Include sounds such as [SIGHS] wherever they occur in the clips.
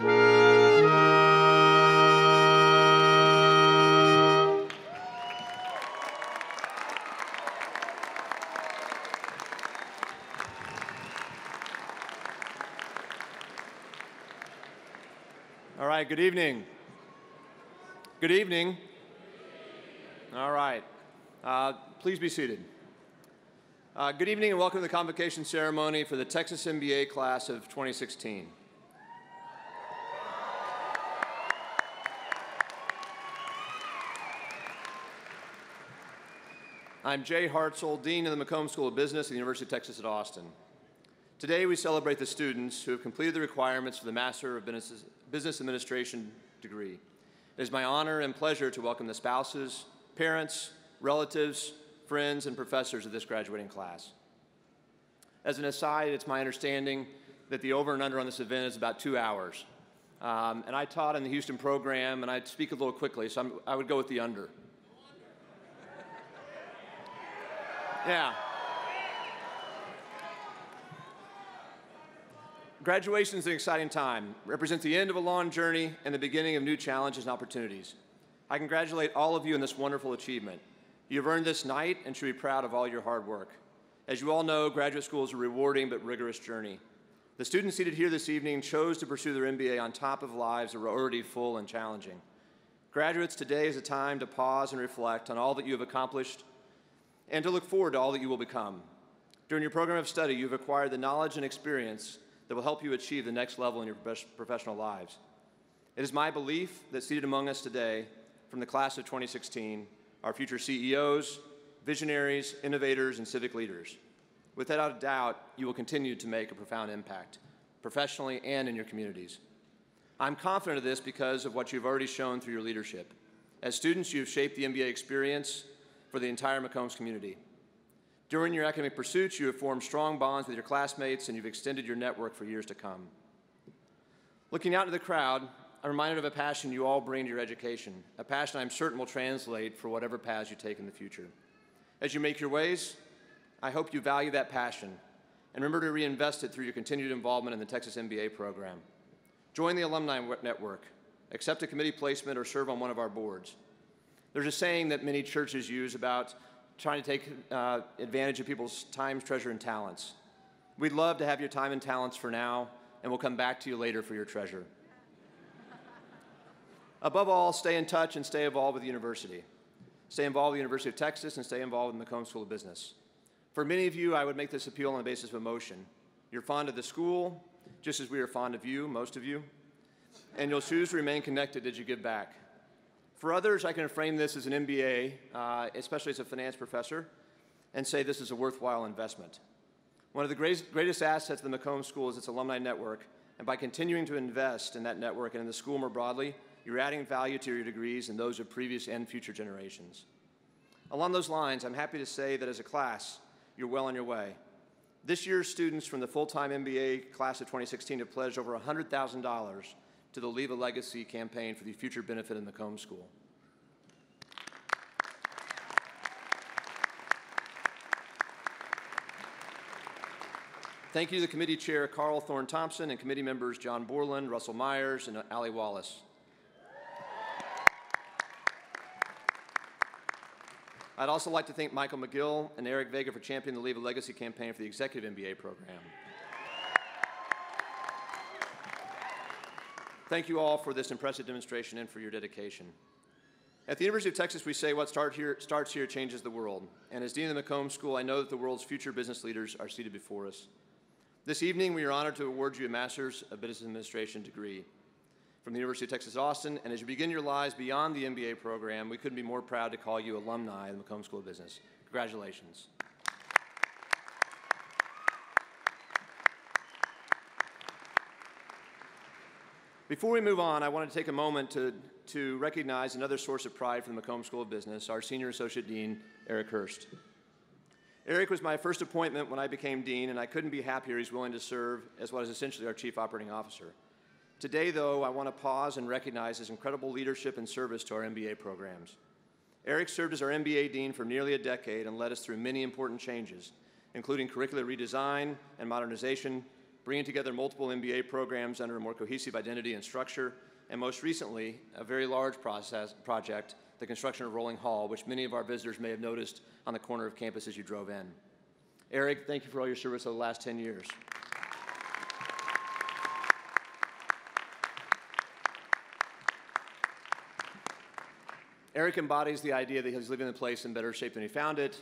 All right, good evening. Good evening. All right. Uh, please be seated. Uh, good evening and welcome to the convocation ceremony for the Texas MBA class of 2016. I'm Jay Hartzell, Dean of the McCombs School of Business at the University of Texas at Austin. Today we celebrate the students who have completed the requirements for the Master of Business, Business Administration degree. It is my honor and pleasure to welcome the spouses, parents, relatives, friends, and professors of this graduating class. As an aside, it's my understanding that the over and under on this event is about two hours. Um, and I taught in the Houston program, and I speak a little quickly, so I'm, I would go with the under. Yeah. Graduation is an exciting time, represents the end of a long journey and the beginning of new challenges and opportunities. I congratulate all of you in this wonderful achievement. You've earned this night and should be proud of all your hard work. As you all know, graduate school is a rewarding but rigorous journey. The students seated here this evening chose to pursue their MBA on top of lives that were already full and challenging. Graduates, today is a time to pause and reflect on all that you have accomplished and to look forward to all that you will become. During your program of study, you've acquired the knowledge and experience that will help you achieve the next level in your professional lives. It is my belief that seated among us today from the class of 2016 are future CEOs, visionaries, innovators, and civic leaders. Without a doubt, you will continue to make a profound impact, professionally and in your communities. I'm confident of this because of what you've already shown through your leadership. As students, you've shaped the MBA experience for the entire McCombs community. During your academic pursuits, you have formed strong bonds with your classmates and you've extended your network for years to come. Looking out to the crowd, I'm reminded of a passion you all bring to your education, a passion I'm certain will translate for whatever paths you take in the future. As you make your ways, I hope you value that passion and remember to reinvest it through your continued involvement in the Texas MBA program. Join the Alumni Network, accept a committee placement, or serve on one of our boards. There's a saying that many churches use about trying to take uh, advantage of people's time, treasure, and talents. We'd love to have your time and talents for now, and we'll come back to you later for your treasure. Above all, stay in touch and stay involved with the university. Stay involved with the University of Texas and stay involved in the McCombs School of Business. For many of you, I would make this appeal on the basis of emotion. You're fond of the school, just as we are fond of you, most of you, and you'll choose to remain connected as you give back. For others, I can frame this as an MBA, uh, especially as a finance professor, and say this is a worthwhile investment. One of the greatest, greatest assets of the McCombs School is its alumni network, and by continuing to invest in that network and in the school more broadly, you're adding value to your degrees and those of previous and future generations. Along those lines, I'm happy to say that as a class, you're well on your way. This year's students from the full-time MBA class of 2016 have pledged over $100,000 to the Leave a Legacy campaign for the future benefit of the McCombs School. Thank you to the committee chair, Carl Thorne Thompson, and committee members John Borland, Russell Myers, and Ali Wallace. I'd also like to thank Michael McGill and Eric Vega for championing the Leave a Legacy campaign for the Executive MBA program. Thank you all for this impressive demonstration and for your dedication. At the University of Texas, we say what start here, starts here changes the world. And as Dean of the McCombs School, I know that the world's future business leaders are seated before us. This evening, we are honored to award you a Master's of Business Administration degree from the University of Texas Austin. And as you begin your lives beyond the MBA program, we couldn't be more proud to call you alumni of the McCombs School of Business. Congratulations. Before we move on, I want to take a moment to, to recognize another source of pride for the McCombs School of Business, our Senior Associate Dean, Eric Hirst. Eric was my first appointment when I became Dean, and I couldn't be happier he's willing to serve as what is essentially our Chief Operating Officer. Today, though, I want to pause and recognize his incredible leadership and service to our MBA programs. Eric served as our MBA Dean for nearly a decade and led us through many important changes, including curricular redesign and modernization, bringing together multiple MBA programs under a more cohesive identity and structure, and most recently, a very large process, project, the construction of Rowling Hall, which many of our visitors may have noticed on the corner of campus as you drove in. Eric, thank you for all your service over the last 10 years. Eric embodies the idea that he's leaving the place in better shape than he found it.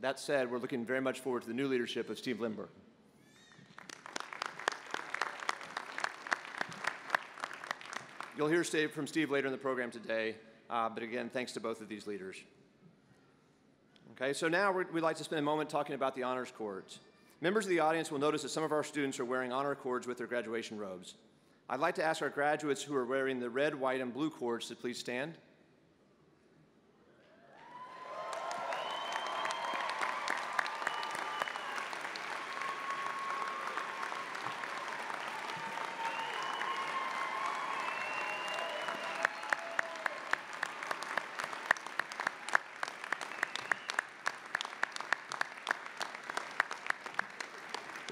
That said, we're looking very much forward to the new leadership of Steve Limberg. You'll hear from Steve later in the program today, uh, but again, thanks to both of these leaders. Okay, so now we'd like to spend a moment talking about the honors cords. Members of the audience will notice that some of our students are wearing honor cords with their graduation robes. I'd like to ask our graduates who are wearing the red, white, and blue cords to please stand.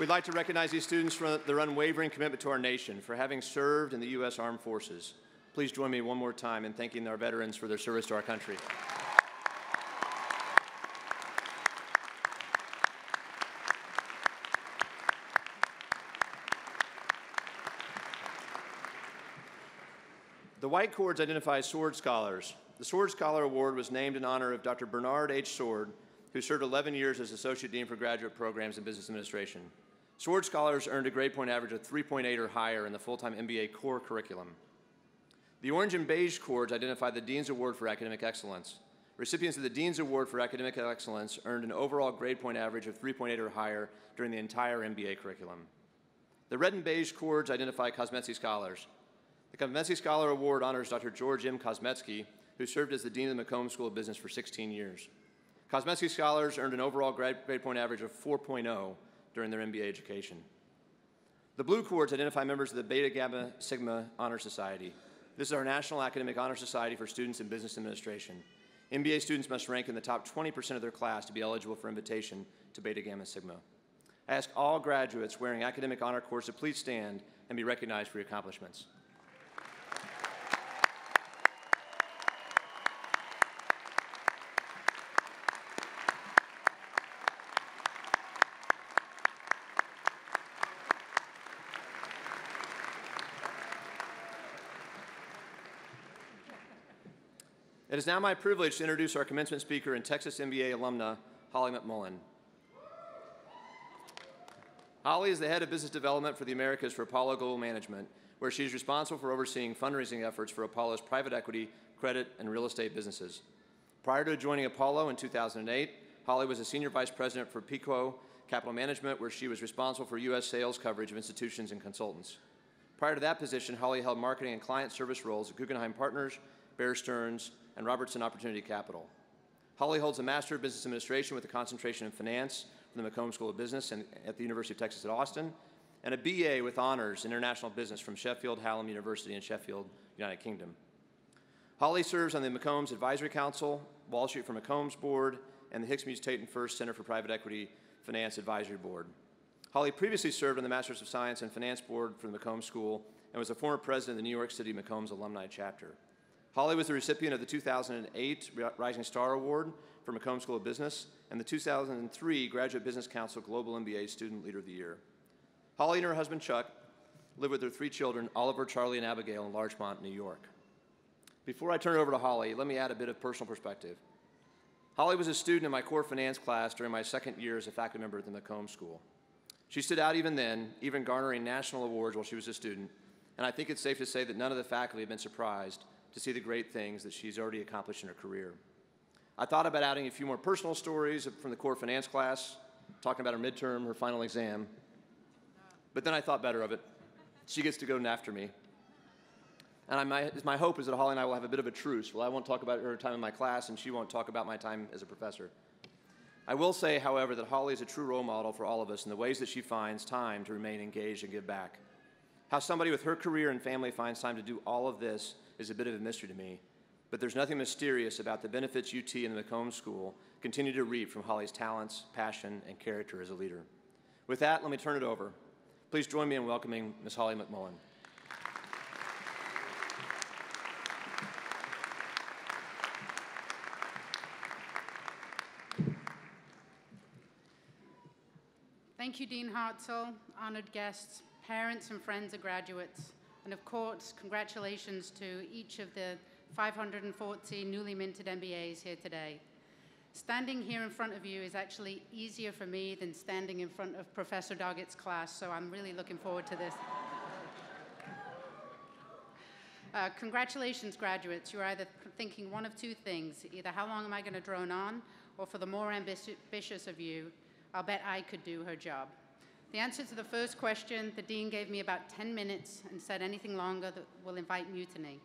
We'd like to recognize these students for their unwavering commitment to our nation, for having served in the U.S. Armed Forces. Please join me one more time in thanking our veterans for their service to our country. The white cords identify Sord Scholars. The Sord Scholar Award was named in honor of Dr. Bernard H. Sord, who served 11 years as Associate Dean for Graduate Programs in Business Administration. Sord Scholars earned a grade point average of 3.8 or higher in the full-time MBA core curriculum. The orange and beige cords identify the Dean's Award for Academic Excellence. Recipients of the Dean's Award for Academic Excellence earned an overall grade point average of 3.8 or higher during the entire MBA curriculum. The red and beige cords identify Kozmetsky Scholars. The Kozmetsky Scholar Award honors Dr. George M. Kozmetsky, who served as the Dean of the McCombs School of Business for 16 years. Kozmetsky Scholars earned an overall grade point average of 4.0 during their MBA education. The blue cords identify members of the Beta Gamma Sigma Honor Society. This is our National Academic Honor Society for students in business administration. MBA students must rank in the top 20% of their class to be eligible for invitation to Beta Gamma Sigma. I ask all graduates wearing academic honor cords to please stand and be recognized for your accomplishments. It is now my privilege to introduce our commencement speaker and Texas MBA alumna, Holly McMullen. Holly is the head of business development for the Americas for Apollo Global Management, where she is responsible for overseeing fundraising efforts for Apollo's private equity, credit, and real estate businesses. Prior to joining Apollo in 2008, Holly was a senior vice president for Pequot Capital Management, where she was responsible for U.S. sales coverage of institutions and consultants. Prior to that position, Holly held marketing and client service roles at Guggenheim Partners, Bear Stearns, and Robertson Opportunity Capital. Holly holds a Master of Business Administration with a concentration in finance from the McCombs School of Business and at the University of Texas at Austin, and a BA with honors in international business from Sheffield Hallam University in Sheffield, United Kingdom. Holly serves on the McCombs Advisory Council, Wall Street for McCombs Board, and the Hicks Muse Tate & Furst Center for Private Equity Finance Advisory Board. Holly previously served on the Masters of Science and Finance Board for the McCombs School and was a former president of the New York City McCombs Alumni Chapter. Holly was the recipient of the 2008 Rising Star Award for McCombs School of Business and the 2003 Graduate Business Council Global MBA Student Leader of the Year. Holly and her husband Chuck live with their three children, Oliver, Charlie, and Abigail, in Larchmont, New York. Before I turn it over to Holly, let me add a bit of personal perspective. Holly was a student in my core finance class during my second year as a faculty member at the McCombs School. She stood out even then, even garnering national awards while she was a student, and I think it's safe to say that none of the faculty have been surprised to see the great things that she's already accomplished in her career. I thought about adding a few more personal stories from the core finance class, talking about her midterm, her final exam. But then I thought better of it. She gets to go after me. And my, my hope is that Holly and I will have a bit of a truce. Well, I won't talk about her time in my class, and she won't talk about my time as a professor. I will say, however, that Holly is a true role model for all of us in the ways that she finds time to remain engaged and give back. How somebody with her career and family finds time to do all of this is a bit of a mystery to me, but there's nothing mysterious about the benefits UT and the McCombs School continue to reap from Holly's talents, passion, and character as a leader. With that, let me turn it over. Please join me in welcoming Ms. Holly McMullen. Thank you, Dean Hartzell, honored guests, parents and friends of graduates, and of course, congratulations to each of the 540 newly minted MBAs here today. Standing here in front of you is actually easier for me than standing in front of Professor Doggett's class, so I'm really looking forward to this. [LAUGHS] Uh, congratulations, graduates. You're either thinking one of two things either how long am I going to drone on, or for the more ambitious of you, I'll bet I could do her job. The answer to the first question, the dean gave me about 10 minutes and said anything longer that will invite mutiny.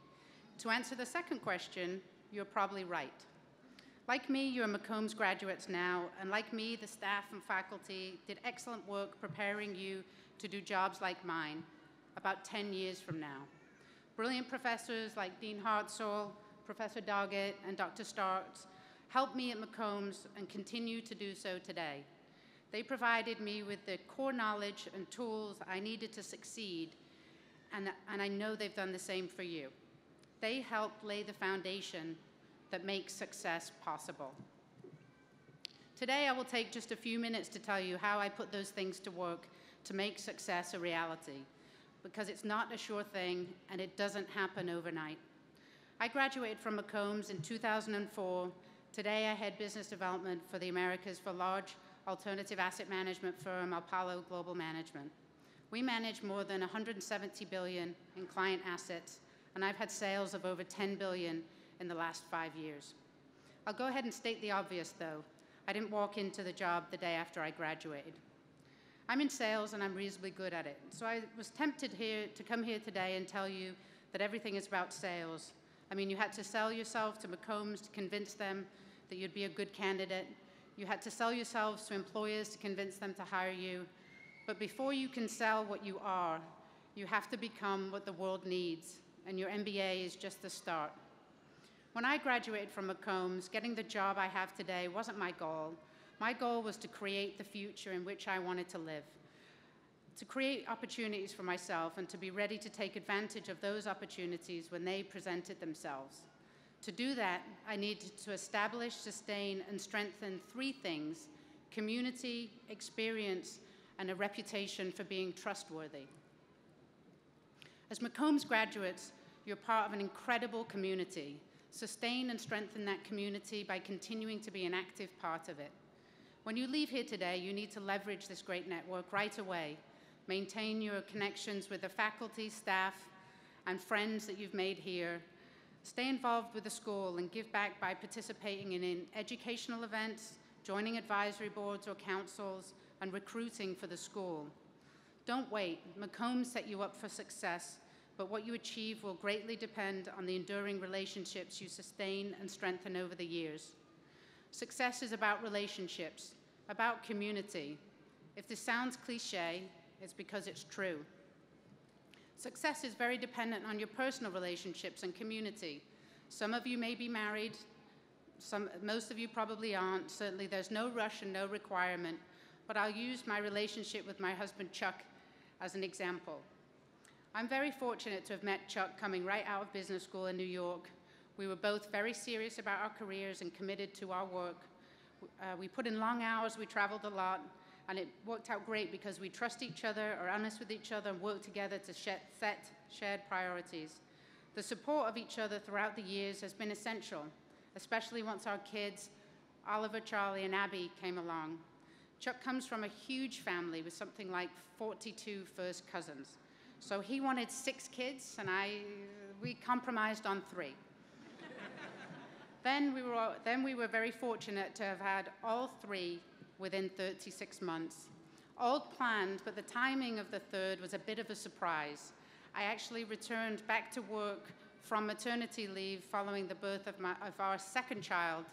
To answer the second question, you're probably right. Like me, you're McCombs graduates now, and like me, the staff and faculty did excellent work preparing you to do jobs like mine about 10 years from now. Brilliant professors like Dean Hartzell, Professor Doggett, and Dr. Starks helped me at McCombs and continue to do so today. They provided me with the core knowledge and tools I needed to succeed, and, and I know they've done the same for you. They helped lay the foundation that makes success possible. Today, I will take just a few minutes to tell you how I put those things to work to make success a reality, because it's not a sure thing and it doesn't happen overnight. I graduated from McCombs in 2004. Today, I head business development for the Americas for large alternative asset management firm Apollo Global Management. We manage more than 170 billion in client assets, and I've had sales of over 10 billion in the last five years. I'll go ahead and state the obvious, though. I didn't walk into the job the day after I graduated. I'm in sales and I'm reasonably good at it. So I was tempted here to come here today and tell you that everything is about sales. I mean, you had to sell yourself to McCombs to convince them that you'd be a good candidate. You had to sell yourselves to employers to convince them to hire you. But before you can sell what you are, you have to become what the world needs, and your MBA is just the start. When I graduated from McCombs, getting the job I have today wasn't my goal. My goal was to create the future in which I wanted to live, to create opportunities for myself, and to be ready to take advantage of those opportunities when they presented themselves. To do that, I need to establish, sustain, and strengthen three things community, experience, and a reputation for being trustworthy. As McCombs graduates, you're part of an incredible community. Sustain and strengthen that community by continuing to be an active part of it. When you leave here today, you need to leverage this great network right away. Maintain your connections with the faculty, staff, and friends that you've made here, Stay involved with the school and give back by participating in, in educational events, joining advisory boards or councils, and recruiting for the school. Don't wait. McCombs set you up for success, but what you achieve will greatly depend on the enduring relationships you sustain and strengthen over the years. Success is about relationships, about community. If this sounds cliche, it's because it's true. Success is very dependent on your personal relationships and community. Some of you may be married, some, most of you probably aren't. Certainly, there's no rush and no requirement, but I'll use my relationship with my husband, Chuck, as an example. I'm very fortunate to have met Chuck coming right out of business school in New York. We were both very serious about our careers and committed to our work. Uh, we put in long hours, we traveled a lot, and it worked out great because we trust each other, are honest with each other, and work together to set shared priorities. The support of each other throughout the years has been essential, especially once our kids, Oliver, Charlie, and Abby, came along. Chuck comes from a huge family with something like 42 first cousins. So he wanted six kids, and I, we compromised on three. [LAUGHS] then, we were, then we were very fortunate to have had all three within 36 months. All planned, but the timing of the third was a bit of a surprise. I actually returned back to work from maternity leave following the birth of, my, of our second child,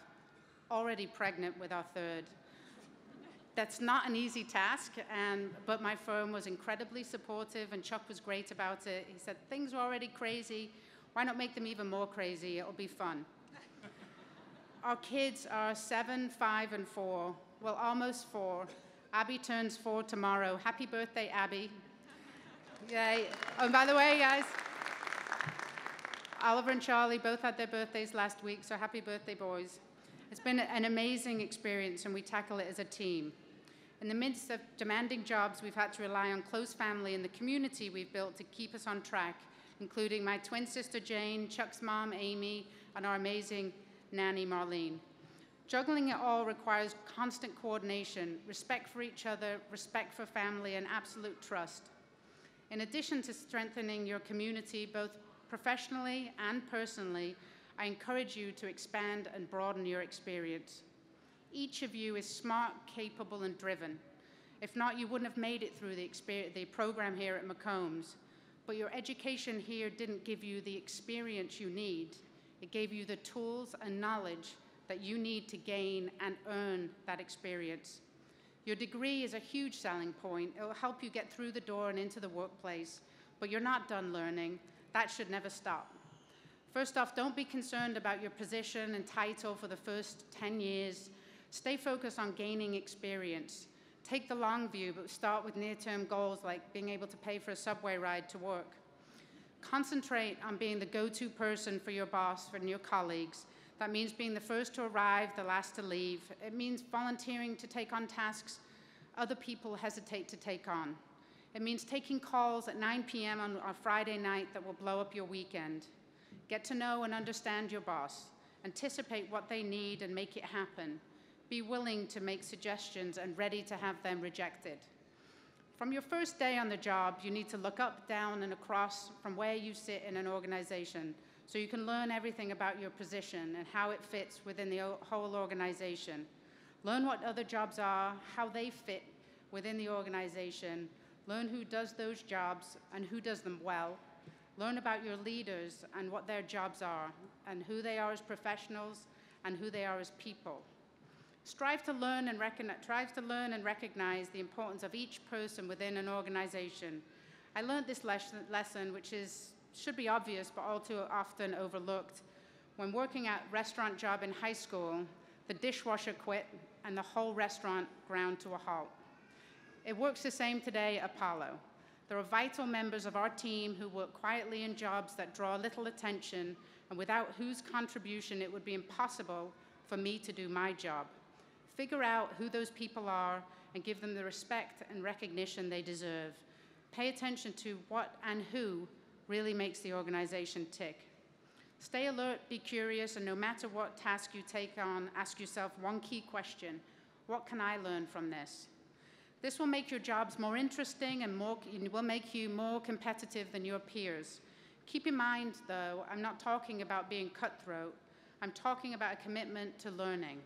already pregnant with our third. That's not an easy task, and, but my firm was incredibly supportive, and Chuck was great about it. He said, Things are already crazy. Why not make them even more crazy? It'll be fun. [LAUGHS] our kids are seven, five, and four well, almost four. Abby turns four tomorrow. Happy birthday, Abby. Yay. Oh, and by the way, guys, Oliver and Charlie both had their birthdays last week, so happy birthday, boys. It's been an amazing experience, and we tackle it as a team. In the midst of demanding jobs, we've had to rely on close family and the community we've built to keep us on track, including my twin sister Jane, Chuck's mom Amy, and our amazing nanny Marlene. Juggling it all requires constant coordination, respect for each other, respect for family, and absolute trust. In addition to strengthening your community both professionally and personally, I encourage you to expand and broaden your experience. Each of you is smart, capable, and driven. If not, you wouldn't have made it through the, the program here at McCombs. But your education here didn't give you the experience you need. It gave you the tools and knowledge that you need to gain and earn that experience. Your degree is a huge selling point. It will help you get through the door and into the workplace, but you're not done learning. That should never stop. First off, don't be concerned about your position and title for the first 10 years. Stay focused on gaining experience. Take the long view, but start with near term goals like being able to pay for a subway ride to work. Concentrate on being the go to person for your boss and your colleagues. That means being the first to arrive, the last to leave. It means volunteering to take on tasks other people hesitate to take on. It means taking calls at 9 p.m. on a Friday night that will blow up your weekend. Get to know and understand your boss. Anticipate what they need and make it happen. Be willing to make suggestions and ready to have them rejected. From your first day on the job, you need to look up, down, and across from where you sit in an organization so you can learn everything about your position and how it fits within the whole organization. Learn what other jobs are, how they fit within the organization. Learn who does those jobs and who does them well. Learn about your leaders and what their jobs are, and who they are as professionals and who they are as people. Strive to learn and strive to learn and recognize the importance of each person within an organization. I learned this lesson, which is, should be obvious, but all too often overlooked. When working at restaurant job in high school, the dishwasher quit and the whole restaurant ground to a halt. It works the same today at Apollo. There are vital members of our team who work quietly in jobs that draw little attention and without whose contribution it would be impossible for me to do my job. Figure out who those people are and give them the respect and recognition they deserve. Pay attention to what and who really makes the organization tick. Stay alert, be curious, and no matter what task you take on, ask yourself one key question What can I learn from this? This will make your jobs more interesting and more, will make you more competitive than your peers. Keep in mind, though, I'm not talking about being cutthroat. I'm talking about a commitment to learning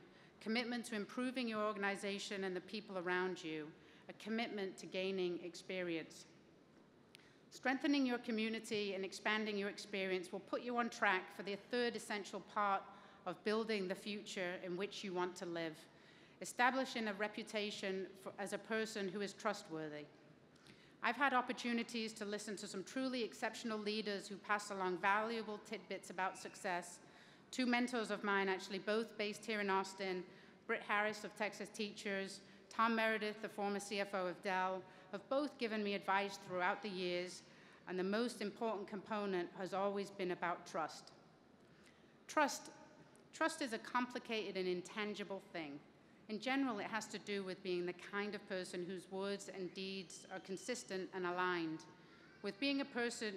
commitment to improving your organization and the people around you, a commitment to gaining experience. Strengthening your community and expanding your experience will put you on track for the third essential part of building the future in which you want to live, establishing a reputation for, as a person who is trustworthy. I've had opportunities to listen to some truly exceptional leaders who pass along valuable tidbits about success. Two mentors of mine, actually, both based here in Austin, Britt Harris of Texas Teachers, Tom Meredith, the former CFO of Dell, have both given me advice throughout the years, and the most important component has always been about trust. Trust, trust is a complicated and intangible thing. In general, it has to do with being the kind of person whose words and deeds are consistent and aligned. With being a person,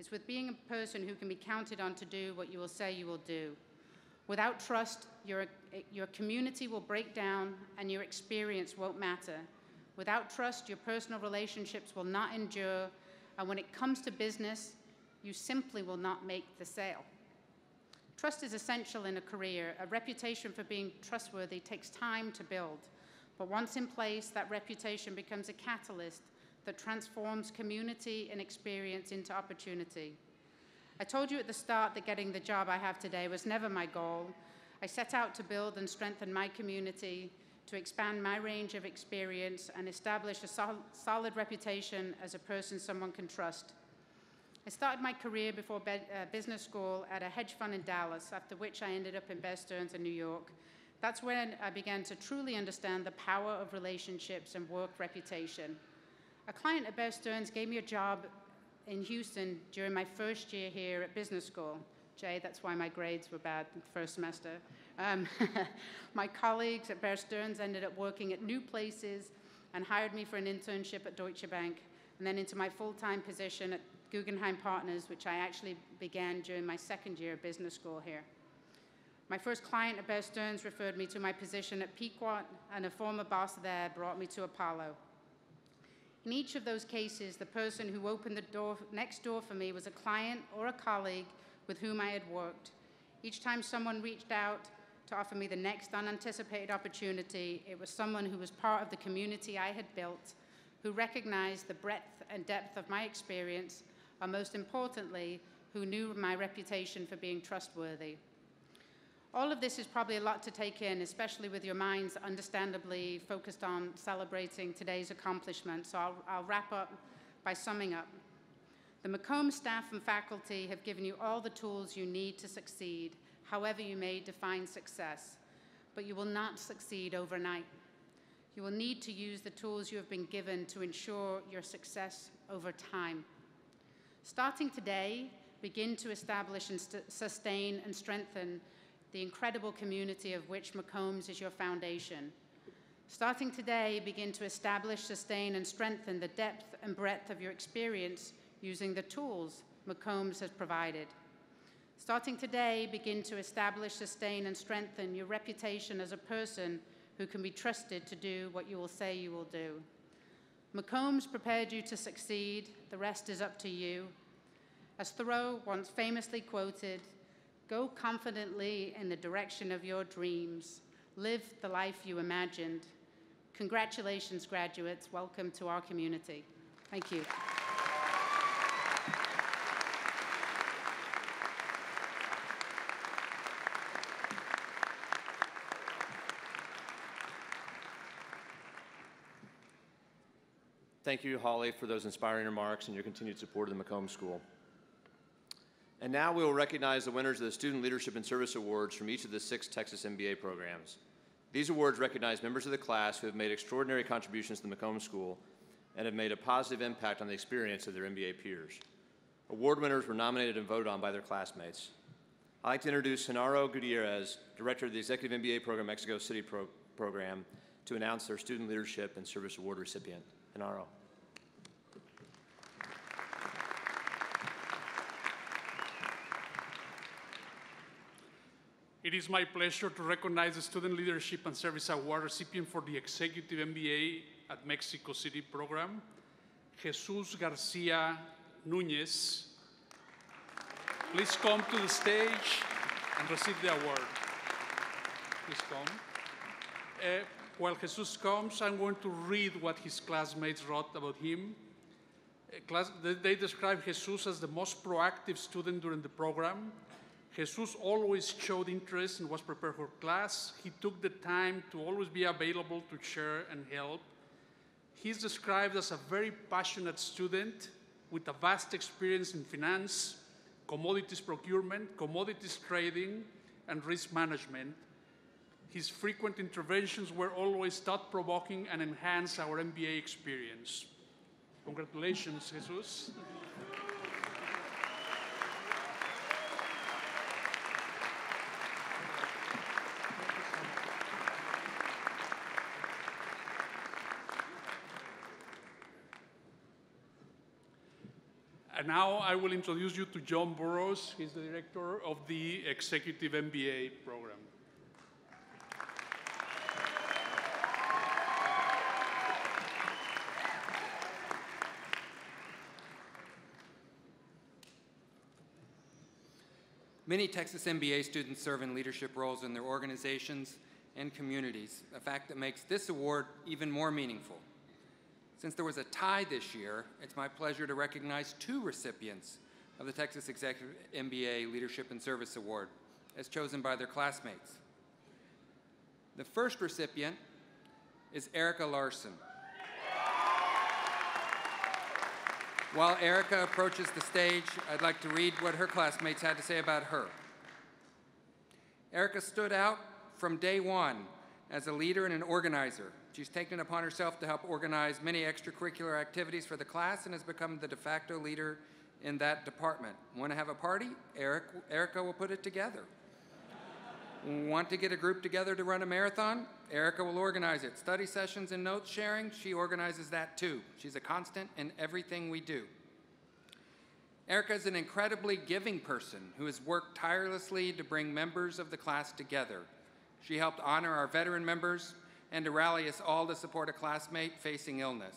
it's with being a person who can be counted on to do what you will say you will do. Without trust, your, your community will break down and your experience won't matter. Without trust, your personal relationships will not endure, and when it comes to business, you simply will not make the sale. Trust is essential in a career. A reputation for being trustworthy takes time to build, but once in place, that reputation becomes a catalyst that transforms community and experience into opportunity. I told you at the start that getting the job I have today was never my goal. I set out to build and strengthen my community, to expand my range of experience, and establish a sol solid reputation as a person someone can trust. I started my career before uh, business school at a hedge fund in Dallas, after which I ended up in Bear Stearns in New York. That's when I began to truly understand the power of relationships and work reputation. A client at Bear Stearns gave me a job in Houston during my first year here at business school. Jay, that's why my grades were bad the first semester. Um, [LAUGHS] my colleagues at Bear Stearns ended up working at new places and hired me for an internship at Deutsche Bank and then into my full-time position at Guggenheim Partners, which I actually began during my second year of business school here. My first client at Bear Stearns referred me to my position at Pequot, and a former boss there brought me to Apollo. In each of those cases, the person who opened the door next door for me was a client or a colleague with whom I had worked. Each time someone reached out to offer me the next unanticipated opportunity, it was someone who was part of the community I had built, who recognized the breadth and depth of my experience, and most importantly, who knew my reputation for being trustworthy. All of this is probably a lot to take in, especially with your minds understandably focused on celebrating today's accomplishments. So I'll, I'll wrap up by summing up. The McCombs staff and faculty have given you all the tools you need to succeed, however you may define success. But you will not succeed overnight. You will need to use the tools you have been given to ensure your success over time. Starting today, begin to establish and sustain and strengthen the incredible community of which McCombs is your foundation. Starting today, begin to establish, sustain, and strengthen the depth and breadth of your experience using the tools McCombs has provided. Starting today, begin to establish, sustain, and strengthen your reputation as a person who can be trusted to do what you will say you will do. McCombs prepared you to succeed, the rest is up to you. As Thoreau once famously quoted, Go confidently in the direction of your dreams. Live the life you imagined. Congratulations, graduates. Welcome to our community. Thank you. Thank you, Holly, for those inspiring remarks and your continued support of the McCombs School. And now we will recognize the winners of the Student Leadership and Service Awards from each of the six Texas MBA programs. These awards recognize members of the class who have made extraordinary contributions to the McCombs School and have made a positive impact on the experience of their MBA peers. Award winners were nominated and voted on by their classmates. I'd like to introduce Genaro Gutierrez, Director of the Executive MBA Program Mexico City Pro Program, to announce their Student Leadership and Service Award recipient. It is my pleasure to recognize the Student Leadership and Service Award recipient for the Executive MBA at Mexico City program, Jesus Garcia Nunez. Please come to the stage and receive the award. Please come. Uh, while Jesus comes, I'm going to read what his classmates wrote about him. Uh, class, they describe Jesus as the most proactive student during the program, Jesus always showed interest and was prepared for class. He took the time to always be available to share and help. He's described as a very passionate student with a vast experience in finance, commodities procurement, commodities trading, and risk management. His frequent interventions were always thought provoking and enhanced our MBA experience. Congratulations, Jesus. And now I will introduce you to John Burrows. He's the director of the Executive MBA program. Many Texas MBA students serve in leadership roles in their organizations and communities, a fact that makes this award even more meaningful. Since there was a tie this year, it's my pleasure to recognize two recipients of the Texas Executive MBA Leadership and Service Award, as chosen by their classmates. The first recipient is Erica Larson. While Erica approaches the stage, I'd like to read what her classmates had to say about her. Erica stood out from day one as a leader and an organizer, She's taken it upon herself to help organize many extracurricular activities for the class and has become the de facto leader in that department. Want to have a party? Eric, Erica will put it together. Want to get a group together to run a marathon? Erica will organize it. Study sessions and notes sharing, she organizes that too. She's a constant in everything we do. Erica is an incredibly giving person who has worked tirelessly to bring members of the class together. She helped honor our veteran members and to rally us all to support a classmate facing illness.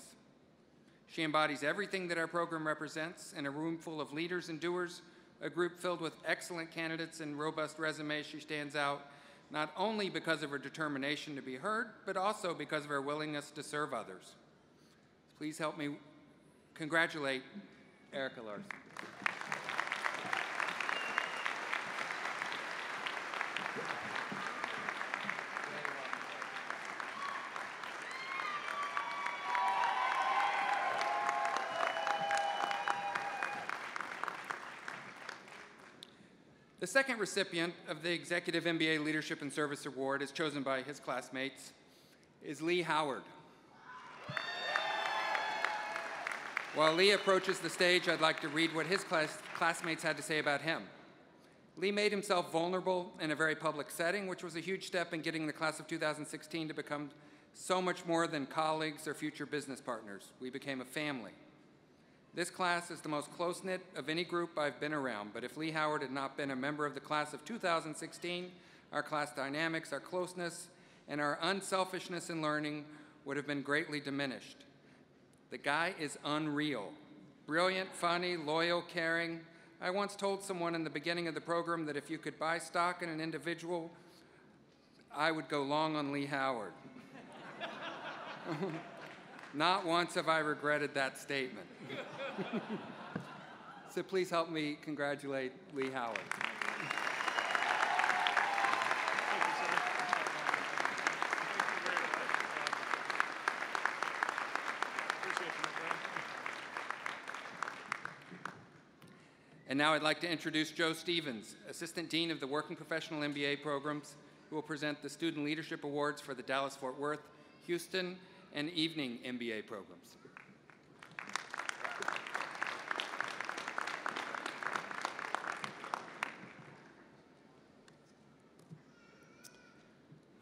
She embodies everything that our program represents in a room full of leaders and doers, a group filled with excellent candidates and robust resumes. She stands out not only because of her determination to be heard, but also because of her willingness to serve others. Please help me congratulate Erica Larson. Second recipient of the Executive MBA Leadership and Service Award, as chosen by his classmates, is Lee Howard. While Lee approaches the stage, I'd like to read what his class classmates had to say about him. Lee made himself vulnerable in a very public setting, which was a huge step in getting the class of 2016 to become so much more than colleagues or future business partners. We became a family. This class is the most close knit of any group I've been around, but if Lee Howard had not been a member of the class of 2016, our class dynamics, our closeness, and our unselfishness in learning would have been greatly diminished. The guy is unreal. Brilliant, funny, loyal, caring. I once told someone in the beginning of the program that if you could buy stock in an individual, I would go long on Lee Howard. [LAUGHS] Not once have I regretted that statement. [LAUGHS] so please help me congratulate Lee Howard. And now I'd like to introduce Joe Stevens, Assistant Dean of the Working Professional MBA programs, who will present the Student Leadership Awards for the Dallas Fort Worth, Houston, and Evening MBA programs.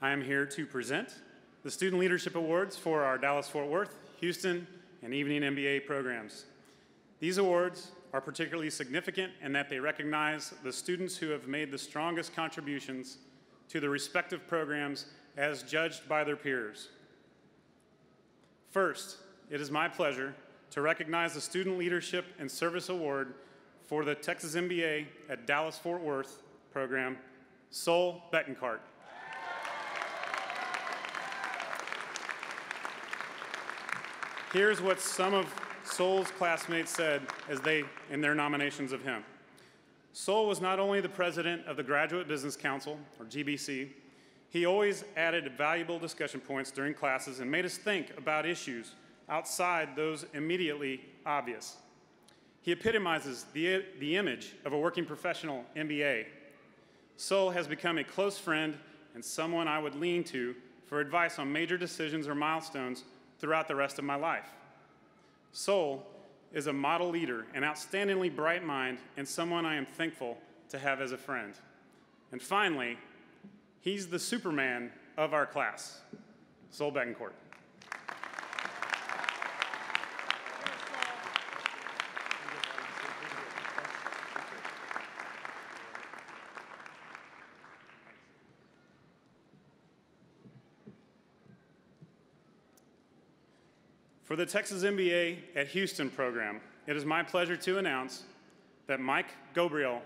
I am here to present the Student Leadership Awards for our Dallas Fort Worth, Houston, and Evening MBA programs. These awards are particularly significant in that they recognize the students who have made the strongest contributions to the respective programs as judged by their peers. First, it is my pleasure to recognize the Student Leadership and Service Award for the Texas MBA at Dallas Fort Worth program, Sol Bettencourt. Here's what some of Sol's classmates said as they in their nominations of him. Sol was not only the president of the Graduate Business Council, or GBC, he always added valuable discussion points during classes and made us think about issues outside those immediately obvious. He epitomizes the, the image of a working professional MBA. Sol has become a close friend and someone I would lean to for advice on major decisions or milestones throughout the rest of my life. Sol is a model leader, an outstandingly bright mind, and someone I am thankful to have as a friend. And finally, he's the Superman of our class, Sol Bettencourt. For the Texas MBA at Houston program, it is my pleasure to announce that Mike Gobriel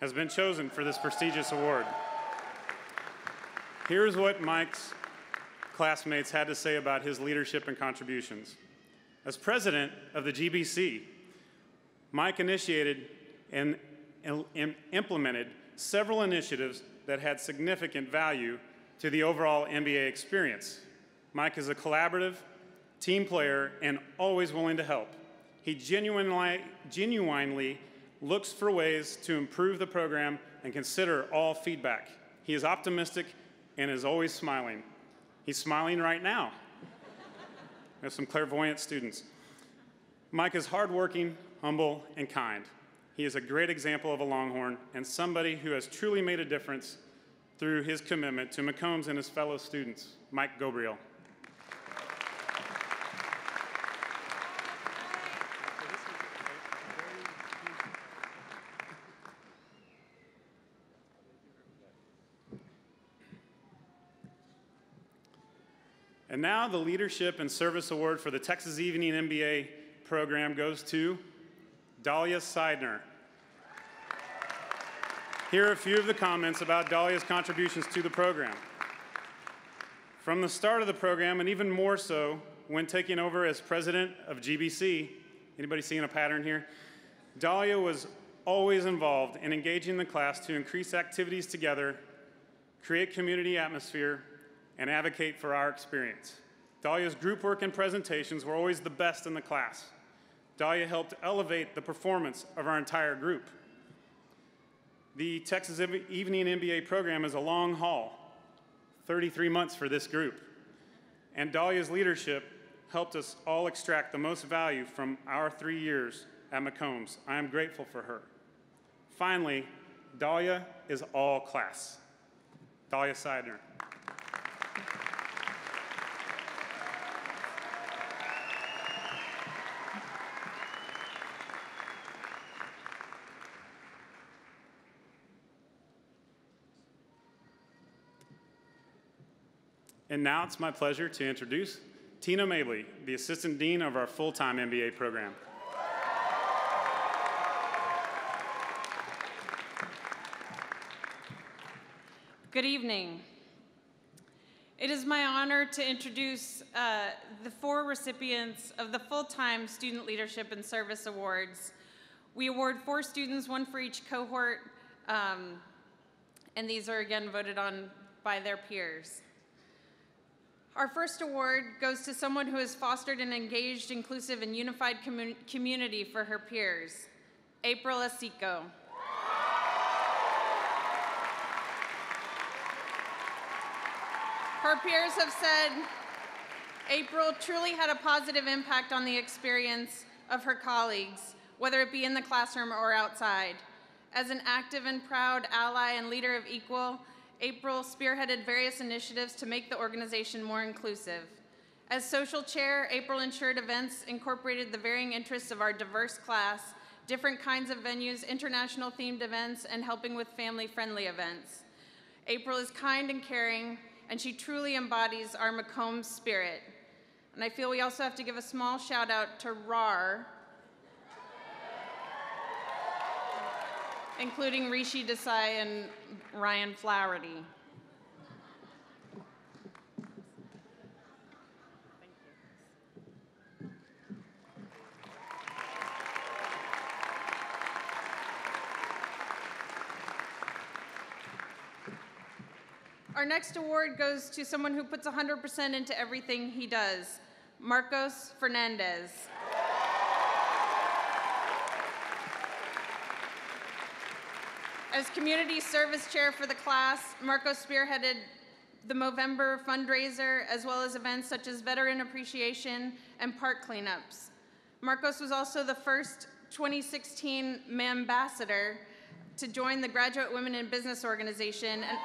has been chosen for this prestigious award. Here's what Mike's classmates had to say about his leadership and contributions. As president of the GBC, Mike initiated and, implemented several initiatives that had significant value to the overall MBA experience. Mike is a collaborative, team player, and always willing to help. He genuinely, genuinely looks for ways to improve the program and consider all feedback. He is optimistic and is always smiling. He's smiling right now. We have some clairvoyant students. Mike is hardworking, humble, and kind. He is a great example of a Longhorn and somebody who has truly made a difference through his commitment to McCombs and his fellow students. Mike Gobriel. And now the Leadership and Service Award for the Texas Evening MBA program goes to Dahlia Seidner. Here are a few of the comments about Dahlia's contributions to the program. From the start of the program, and even more so when taking over as president of GBC, anybody seeing a pattern here? Dahlia was always involved in engaging the class to increase activities together, create community atmosphere, and advocate for our experience. Dahlia's group work and presentations were always the best in the class. Dahlia helped elevate the performance of our entire group. The Texas Evening MBA program is a long haul, 33 months for this group. And Dahlia's leadership helped us all extract the most value from our three years at McCombs. I am grateful for her. Finally, Dahlia is all class. Dahlia Seidner. And now it's my pleasure to introduce Tina Mabley, the Assistant Dean of our full-time MBA program. Good evening. It is my honor to introduce uh, the four recipients of the Full-Time Student Leadership and Service Awards. We award four students, one for each cohort, um, and these are again voted on by their peers. Our first award goes to someone who has fostered an engaged, inclusive, and unified commun community for her peers, April Asico. Her peers have said April truly had a positive impact on the experience of her colleagues, whether it be in the classroom or outside. As an active and proud ally and leader of Equal, April spearheaded various initiatives to make the organization more inclusive. As social chair, April ensured events incorporated the varying interests of our diverse class, different kinds of venues, international themed events, and helping with family-friendly events. April is kind and caring, and she truly embodies our McCombs spirit. And I feel we also have to give a small shout out to RAR, including Rishi Desai and Ryan Flaherty. Our next award goes to someone who puts 100% into everything he does, Marcos Fernandez. As community service chair for the class, Marco spearheaded the Movember fundraiser, as well as events such as veteran appreciation and park cleanups. Marcos was also the first 2016 ambassador to join the Graduate Women in Business organization and,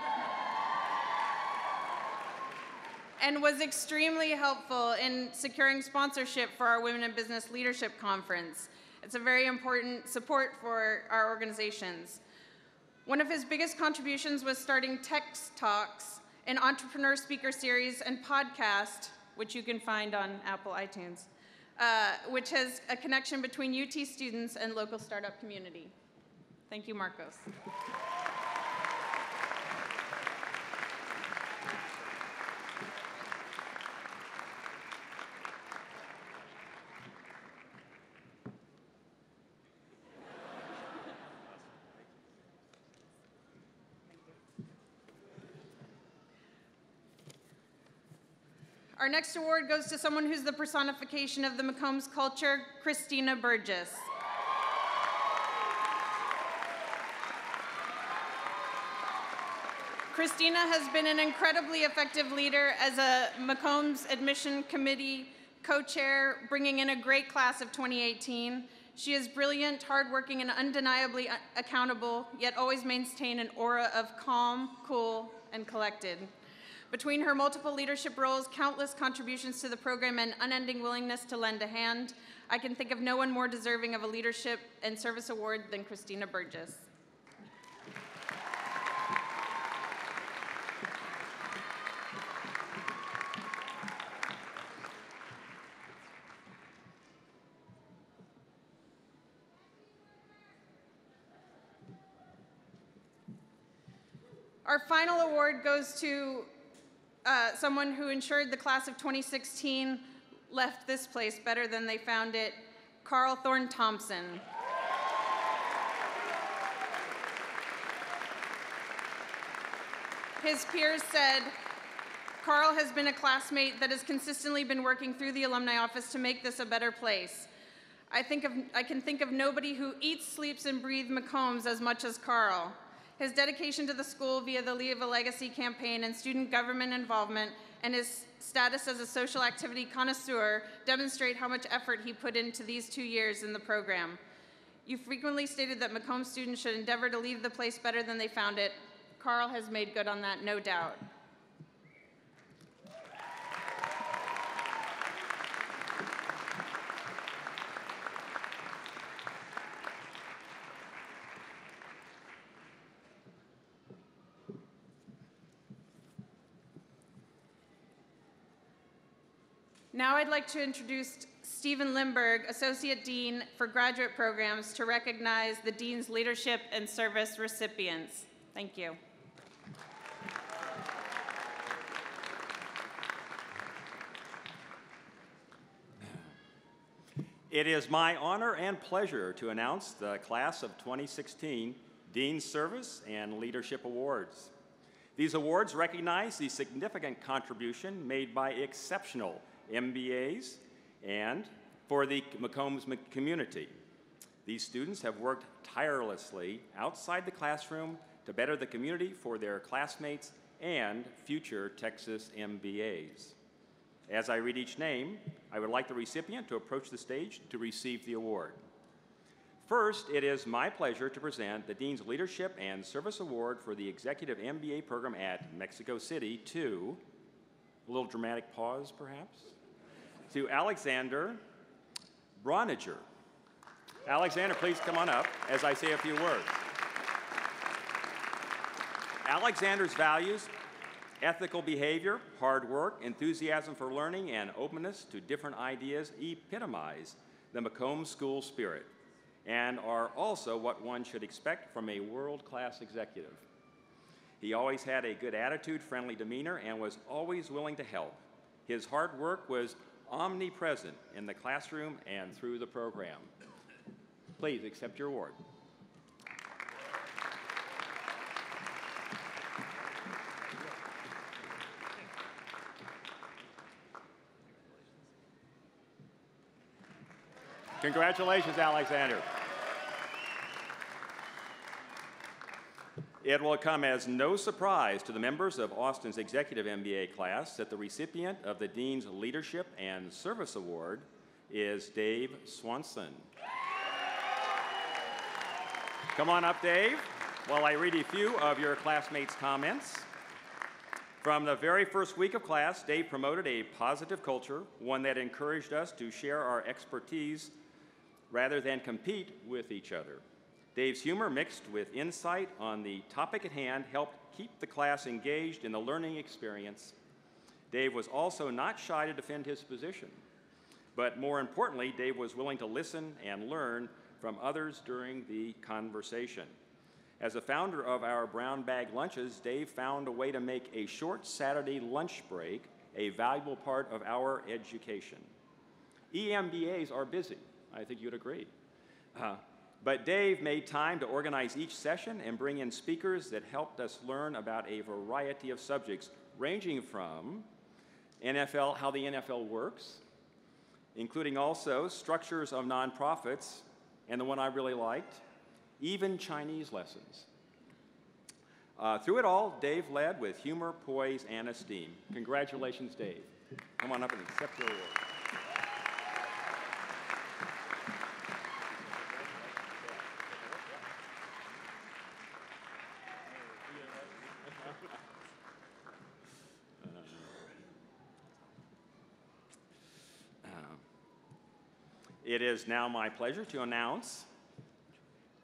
and was extremely helpful in securing sponsorship for our Women in Business Leadership Conference. It's a very important support for our organizations. One of his biggest contributions was starting Tex Talks, an entrepreneur speaker series and podcast, which you can find on Apple iTunes, uh, which has a connection between UT students and local startup community. Thank you, Marcos. Our next award goes to someone who's the personification of the McCombs culture, Christina Burgess. Christina has been an incredibly effective leader as a McCombs admission committee co-chair, bringing in a great class of 2018. She is brilliant, hardworking, and undeniably accountable, yet always maintain an aura of calm, cool, and collected. Between her multiple leadership roles, countless contributions to the program, and unending willingness to lend a hand, I can think of no one more deserving of a leadership and service award than Christina Burgess. Our final award goes to uh, someone who ensured the class of 2016 left this place better than they found it, Carl Thorne Thompson. His peers said, Carl has been a classmate that has consistently been working through the alumni office to make this a better place. I, think of, I can think of nobody who eats, sleeps, and breathes McCombs as much as Carl. His dedication to the school via the Leave a Legacy campaign and student government involvement and his status as a social activity connoisseur demonstrate how much effort he put into these two years in the program. You frequently stated that McCombs students should endeavor to leave the place better than they found it. Carl has made good on that, no doubt. Now I'd like to introduce Stephen Limberg, Associate Dean for Graduate Programs, to recognize the Dean's leadership and service recipients. Thank you. It is my honor and pleasure to announce the class of 2016 Dean's Service and Leadership Awards. These awards recognize the significant contribution made by exceptional MBAs, and for the McCombs community. These students have worked tirelessly outside the classroom to better the community for their classmates and future Texas MBAs. As I read each name, I would like the recipient to approach the stage to receive the award. First, it is my pleasure to present the Dean's Leadership and Service Award for the Executive MBA program at Mexico City to, a little dramatic pause perhaps, to Alexander Bräuninger. Alexander, please come on up as I say a few words. Alexander's values, ethical behavior, hard work, enthusiasm for learning, and openness to different ideas epitomize the McCombs School spirit and are also what one should expect from a world-class executive. He always had a good attitude, friendly demeanor, and was always willing to help. His hard work was omnipresent in the classroom and through the program. Please accept your award. Congratulations, Alexander. It will come as no surprise to the members of Austin's Executive MBA class that the recipient of the Dean's Leadership and Service Award is Dave Swanson. Come on up, Dave, while I read a few of your classmates' comments. From the very first week of class, Dave promoted a positive culture, one that encouraged us to share our expertise rather than compete with each other. Dave's humor mixed with insight on the topic at hand helped keep the class engaged in the learning experience. Dave was also not shy to defend his position. But more importantly, Dave was willing to listen and learn from others during the conversation. As a founder of our brown bag lunches, Dave found a way to make a short Saturday lunch break a valuable part of our education. EMBAs are busy. I think you'd agree. Uh, but Dave made time to organize each session and bring in speakers that helped us learn about a variety of subjects, ranging from NFL, how the NFL works, including also structures of nonprofits, and the one I really liked, even Chinese lessons. Uh, through it all, Dave led with humor, poise, and esteem. Congratulations, Dave. Come on up and accept your award. It is now my pleasure to announce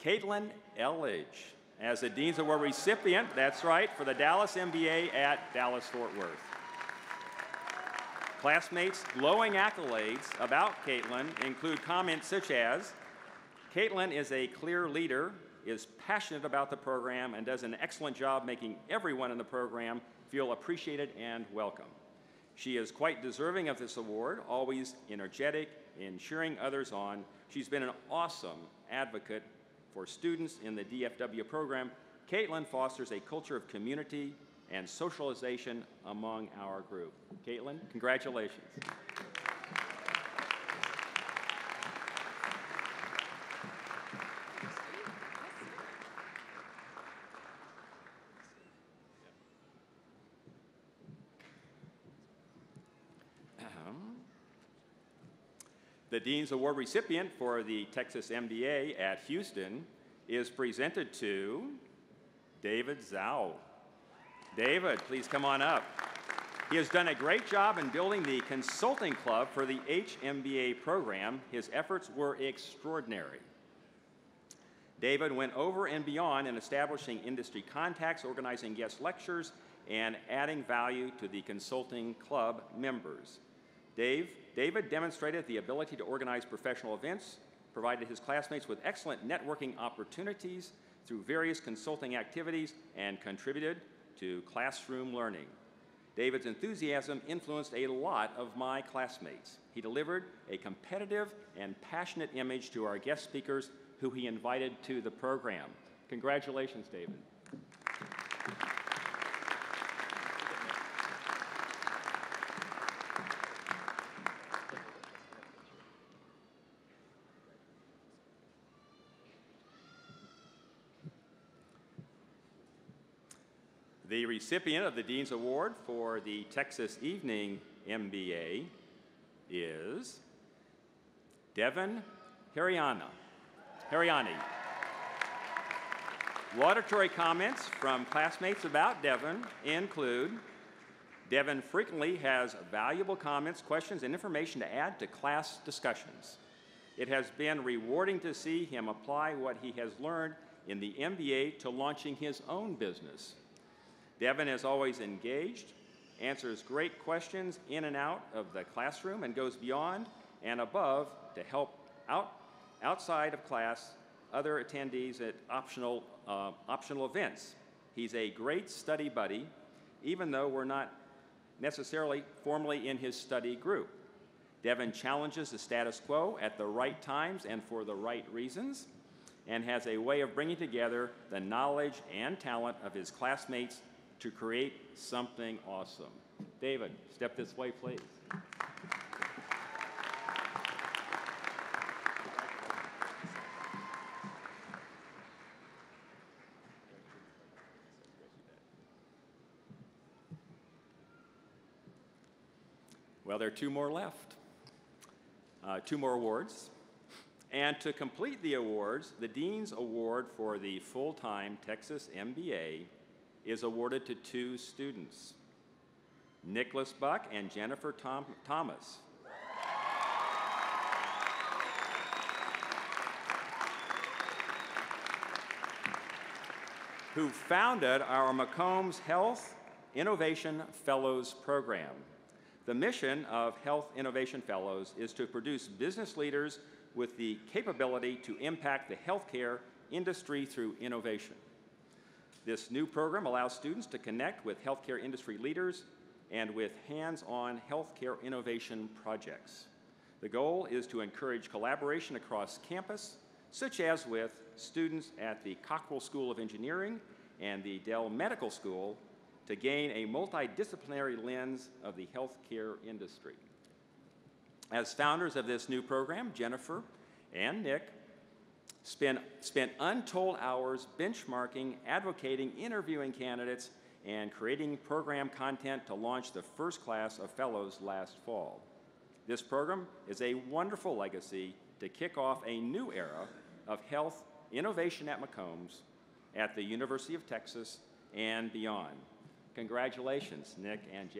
Caitlin Elledge as the Dean's Award recipient, that's right, for the Dallas MBA at Dallas Fort Worth. Classmates' glowing accolades about Caitlin include comments such as Caitlin is a clear leader, is passionate about the program, and does an excellent job making everyone in the program feel appreciated and welcome. She is quite deserving of this award, always energetic in cheering others on. She's been an awesome advocate for students in the DFW program. Caitlin fosters a culture of community and socialization among our group. Caitlin, congratulations. The Dean's Award recipient for the Texas MBA at Houston is presented to David Zhao. David, please come on up. He has done a great job in building the consulting club for the HMBA program. His efforts were extraordinary. David went over and beyond in establishing industry contacts, organizing guest lectures, and adding value to the consulting club members. Dave, David demonstrated the ability to organize professional events, provided his classmates with excellent networking opportunities through various consulting activities, and contributed to classroom learning. David's enthusiasm influenced a lot of my classmates. He delivered a competitive and passionate image to our guest speakers who he invited to the program. Congratulations, David. The recipient of the Dean's Award for the Texas Evening MBA is Devin Hariana. Hariani. Laudatory comments from classmates about Devin include Devin frequently has valuable comments, questions, and information to add to class discussions. It has been rewarding to see him apply what he has learned in the MBA to launching his own business. Devin is always engaged, answers great questions in and out of the classroom, and goes beyond and above to help out, outside of class other attendees at optional, uh, optional events. He's a great study buddy, even though we're not necessarily formally in his study group. Devin challenges the status quo at the right times and for the right reasons, and has a way of bringing together the knowledge and talent of his classmates to create something awesome. David, step this way, please. Well, there are two more left. Uh, two more awards. And to complete the awards, the Dean's Award for the full time Texas MBA is awarded to two students Nicholas Buck and Jennifer Tom- Thomas. Who founded our McCombs Health Innovation Fellows program. The mission of Health Innovation Fellows is to produce business leaders with the capability to impact the healthcare industry through innovation. This new program allows students to connect with healthcare industry leaders and with hands-on healthcare innovation projects. The goal is to encourage collaboration across campus, such as with students at the Cockrell School of Engineering and the Dell Medical School to gain a multidisciplinary lens of the healthcare industry. As founders of this new program, Jennifer and Nick spent, spent untold hours benchmarking, advocating, interviewing candidates, and creating program content to launch the first class of fellows last fall. This program is a wonderful legacy to kick off a new era of health innovation at McCombs, at the University of Texas, and beyond. Congratulations, Nick and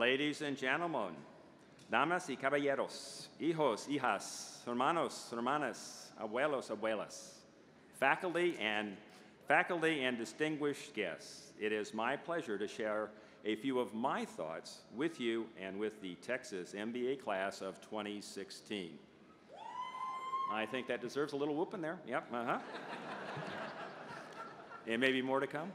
ladies and gentlemen, damas y caballeros, hijos, hijas, hermanos, hermanas, abuelos, abuelas, faculty and faculty and distinguished guests, it is my pleasure to share a few of my thoughts with you and with the Texas MBA class of 2016. I think that deserves a little whooping there. Yep, uh huh. [LAUGHS] and maybe more to come.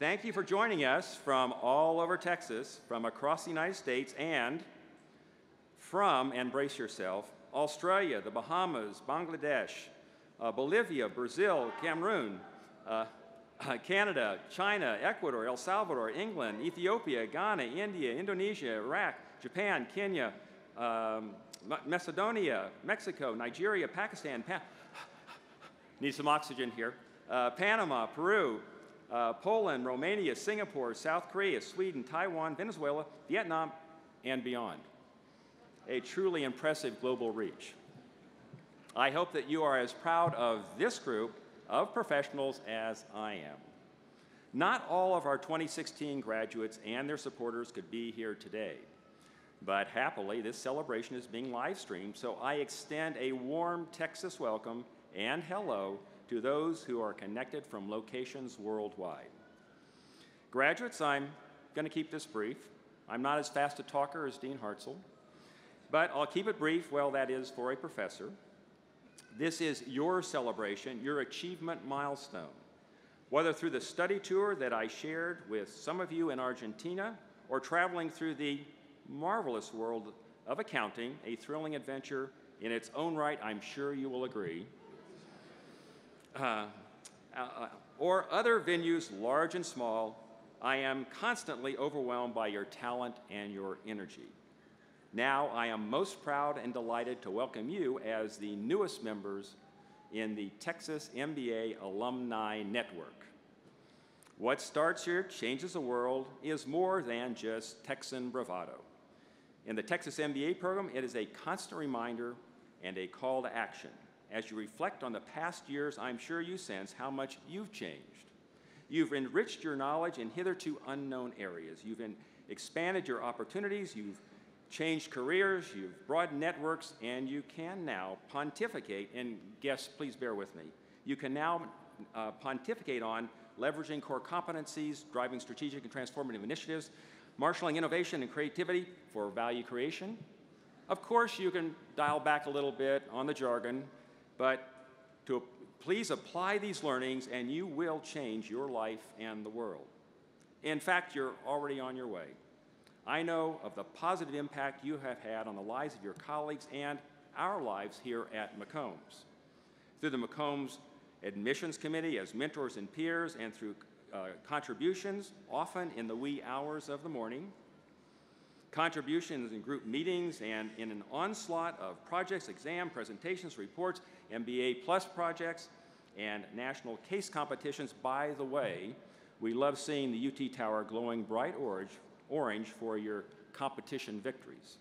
Thank you for joining us from all over Texas, from across the United States, and from, and brace yourself, Australia, the Bahamas, Bangladesh, uh, Bolivia, Brazil, Cameroon, uh, [COUGHS] Canada, China, Ecuador, El Salvador, England, Ethiopia, Ghana, India, Indonesia, Iraq, Japan, Kenya, um, Macedonia, Mexico, Nigeria, Pakistan, pa [SIGHS] need some oxygen here, uh, Panama, Peru, uh, Poland, Romania, Singapore, South Korea, Sweden, Taiwan, Venezuela, Vietnam, and beyond. A truly impressive global reach. I hope that you are as proud of this group of professionals as I am. Not all of our 2016 graduates and their supporters could be here today, but happily this celebration is being live streamed, so I extend a warm Texas welcome and hello to those who are connected from locations worldwide. Graduates, I'm going to keep this brief. I'm not as fast a talker as Dean Hartzell, but I'll keep it brief, well, that is for a professor. This is your celebration, your achievement milestone. Whether through the study tour that I shared with some of you in Argentina or traveling through the marvelous world of accounting, a thrilling adventure in its own right, I'm sure you will agree. Uh, uh, or other venues, large and small, I am constantly overwhelmed by your talent and your energy. Now I am most proud and delighted to welcome you as the newest members in the Texas MBA Alumni Network. What starts here changes the world is more than just Texan bravado. In the Texas MBA program, it is a constant reminder and a call to action. As you reflect on the past years, I'm sure you sense how much you've changed. You've enriched your knowledge in hitherto unknown areas. You've expanded your opportunities. You've changed careers, you've broadened networks, and you can now pontificate, and guests, please bear with me, you can now uh, pontificate on leveraging core competencies, driving strategic and transformative initiatives, marshaling innovation and creativity for value creation. Of course, you can dial back a little bit on the jargon, but to please apply these learnings and you will change your life and the world. In fact, you're already on your way. I know of the positive impact you have had on the lives of your colleagues and our lives here at McCombs. Through the McCombs Admissions Committee as mentors and peers, and through uh, contributions, often in the wee hours of the morning, contributions in group meetings, and in an onslaught of projects, exam, presentations, reports, MBA Plus projects, and national case competitions. By the way, we love seeing the UT Tower glowing bright orange orange for your competition victories.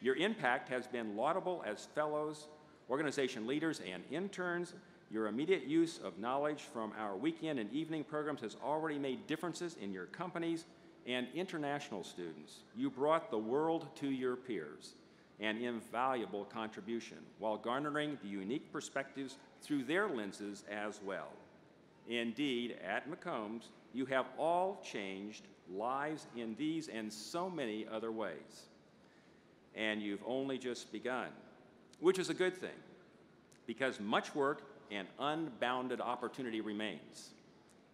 Your impact has been laudable as fellows, organization leaders, and interns. Your immediate use of knowledge from our weekend and evening programs has already made differences in your companies and international students. You brought the world to your peers, an invaluable contribution, while garnering the unique perspectives through their lenses as well. Indeed, at McCombs, you have all changed lives in these and so many other ways. And you've only just begun, which is a good thing because much work and unbounded opportunity remains.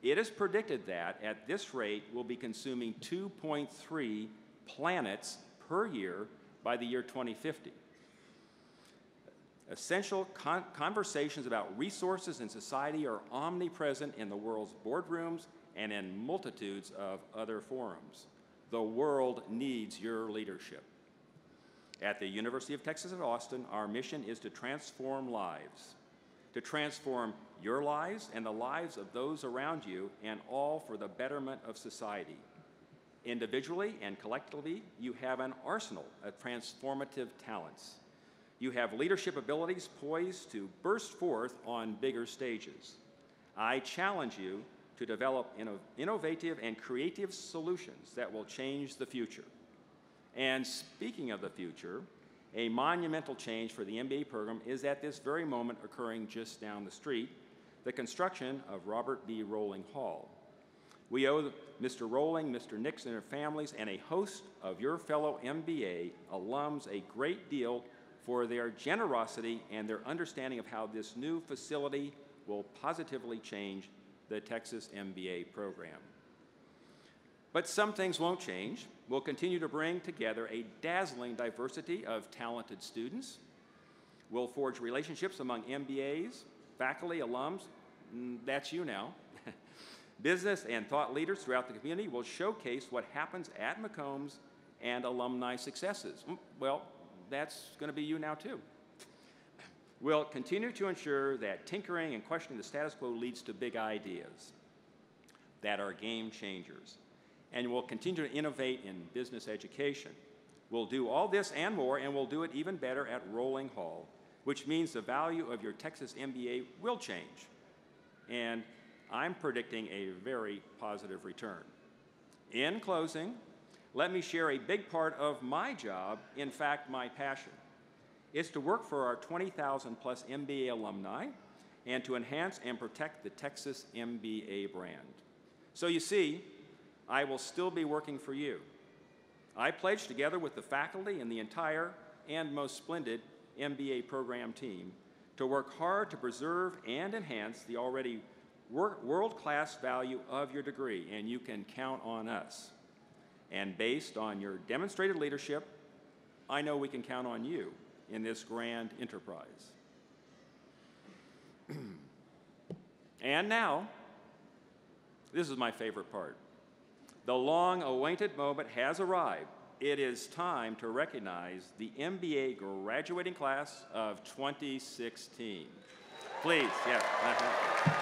It is predicted that at this rate we'll be consuming 2.3 planets per year by the year 2050. Essential con conversations about resources in society are omnipresent in the world's boardrooms and in multitudes of other forums. The world needs your leadership. At the University of Texas at Austin, our mission is to transform lives, to transform your lives and the lives of those around you, and all for the betterment of society. Individually and collectively, you have an arsenal of transformative talents. You have leadership abilities poised to burst forth on bigger stages. I challenge you to develop inno- innovative and creative solutions that will change the future. And speaking of the future, a monumental change for the MBA program is at this very moment occurring just down the street the construction of Robert B. Rowling Hall. We owe Mr. Rowling, Mr. Nixon, and their families, and a host of your fellow MBA alums a great deal for their generosity and their understanding of how this new facility will positively change the Texas MBA program. But some things won't change. We'll continue to bring together a dazzling diversity of talented students. We'll forge relationships among MBAs, faculty, alums, mm, that's you now. [LAUGHS] Business and thought leaders throughout the community will showcase what happens at McCombs and alumni successes. Mm, Well, that's going to be you now too. [LAUGHS] We'll continue to ensure that tinkering and questioning the status quo leads to big ideas that are game changers. And we'll continue to innovate in business education. We'll do all this and more, and we'll do it even better at Rowling Hall, which means the value of your Texas MBA will change. And I'm predicting a very positive return. In closing, let me share a big part of my job, in fact, my passion. It's to work for our 20,000 plus MBA alumni and to enhance and protect the Texas MBA brand. So you see, I will still be working for you. I pledge together with the faculty and the entire and most splendid MBA program team to work hard to preserve and enhance the already world class value of your degree, and you can count on us. And based on your demonstrated leadership, I know we can count on you in this grand enterprise. [CLEARS THROAT] and now, this is my favorite part. The long awaited moment has arrived. It is time to recognize the MBA graduating class of 2016. Please, yes. Uh-huh.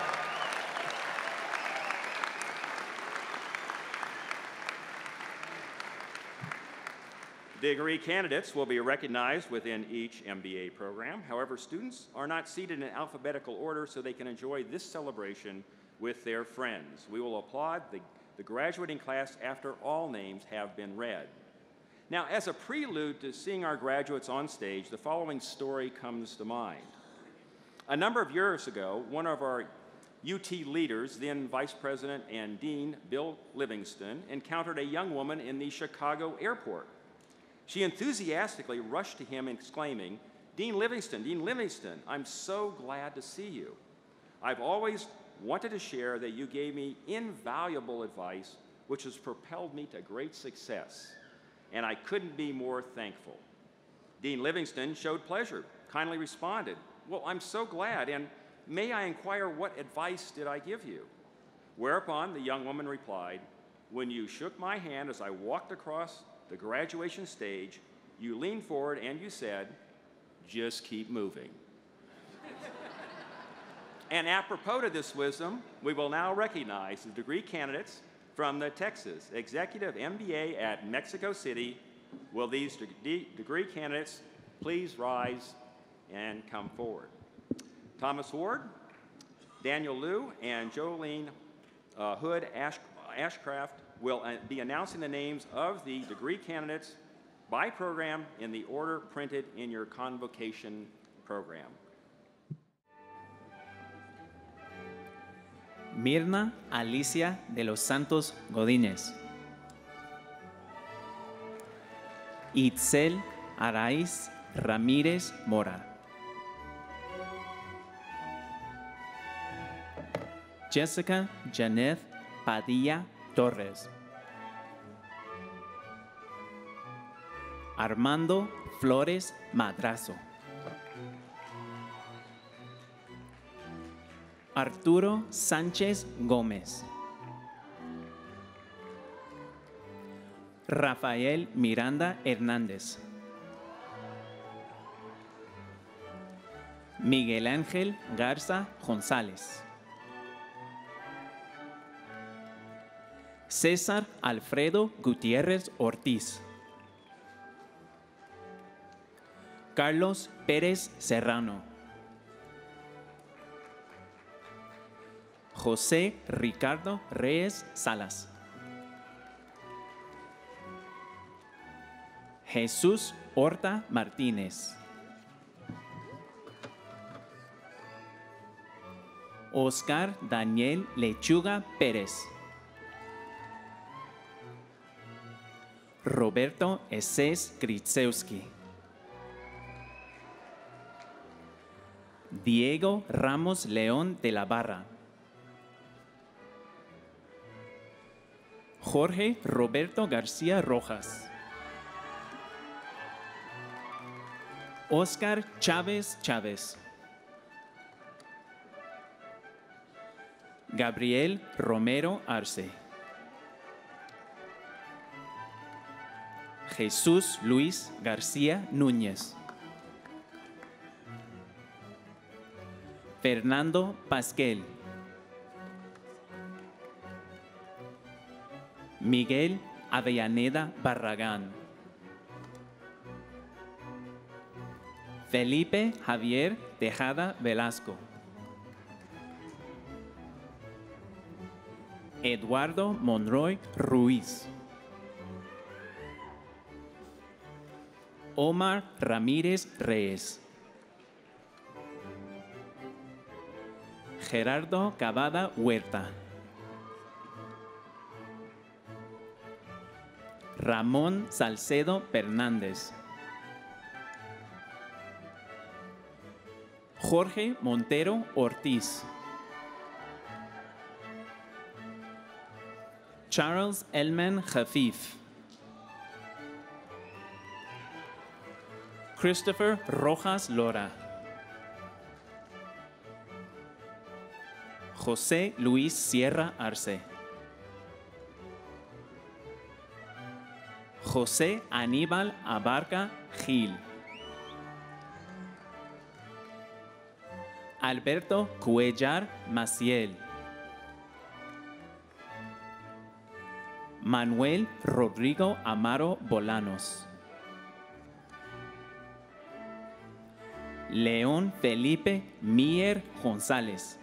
Degree candidates will be recognized within each MBA program. However, students are not seated in alphabetical order so they can enjoy this celebration with their friends. We will applaud the, the graduating class after all names have been read. Now, as a prelude to seeing our graduates on stage, the following story comes to mind. A number of years ago, one of our UT leaders, then Vice President and Dean Bill Livingston, encountered a young woman in the Chicago airport. She enthusiastically rushed to him, exclaiming, Dean Livingston, Dean Livingston, I'm so glad to see you. I've always wanted to share that you gave me invaluable advice, which has propelled me to great success, and I couldn't be more thankful. Dean Livingston showed pleasure, kindly responded, Well, I'm so glad, and may I inquire what advice did I give you? Whereupon the young woman replied, When you shook my hand as I walked across the graduation stage, you leaned forward and you said, just keep moving. And apropos to this wisdom, we will now recognize the degree candidates from the Texas Executive MBA at Mexico City. Will these de degree candidates please rise and come forward? Thomas Ward, Daniel Liu, and Jolene uh, Hood Ash Ashcraft will uh, be announcing the names of the degree candidates by program in the order printed in your convocation program. Mirna Alicia de los Santos Godínez. Itzel Araiz Ramírez Mora. Jessica Janeth Padilla Torres. Armando Flores Madrazo. Arturo Sánchez Gómez. Rafael Miranda Hernández. Miguel Ángel Garza González. César Alfredo Gutiérrez Ortiz. Carlos Pérez Serrano. José Ricardo Reyes Salas. Jesús Horta Martínez. Oscar Daniel Lechuga Pérez. Roberto Eses Gritzewski. Diego Ramos León de la Barra. Jorge Roberto García Rojas. Oscar Chávez Chávez. Gabriel Romero Arce. Jesús Luis García Núñez. Fernando Pasquel. Miguel Avellaneda Barragán. Felipe Javier Tejada Velasco. Eduardo Monroy Ruiz. Omar Ramírez Reyes. Gerardo Cavada Huerta. Ramón Salcedo Fernández. Jorge Montero Ortiz. Charles Elman Jafif. Christopher Rojas Lora. José Luis Sierra Arce. José Aníbal Abarca Gil. Alberto Cuellar Maciel. Manuel Rodrigo Amaro Bolanos. León Felipe Mier González.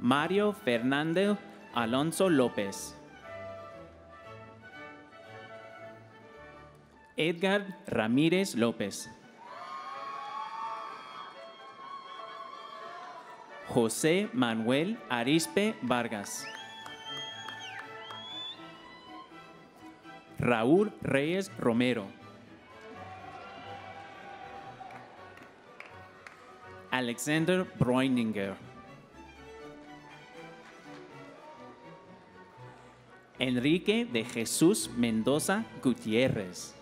Mario Fernando Alonso López. Edgar Ramírez López. José Manuel Arispe Vargas. Raúl Reyes Romero. Alexander Bräuninger. Enrique de Jesús Mendoza Gutierrez.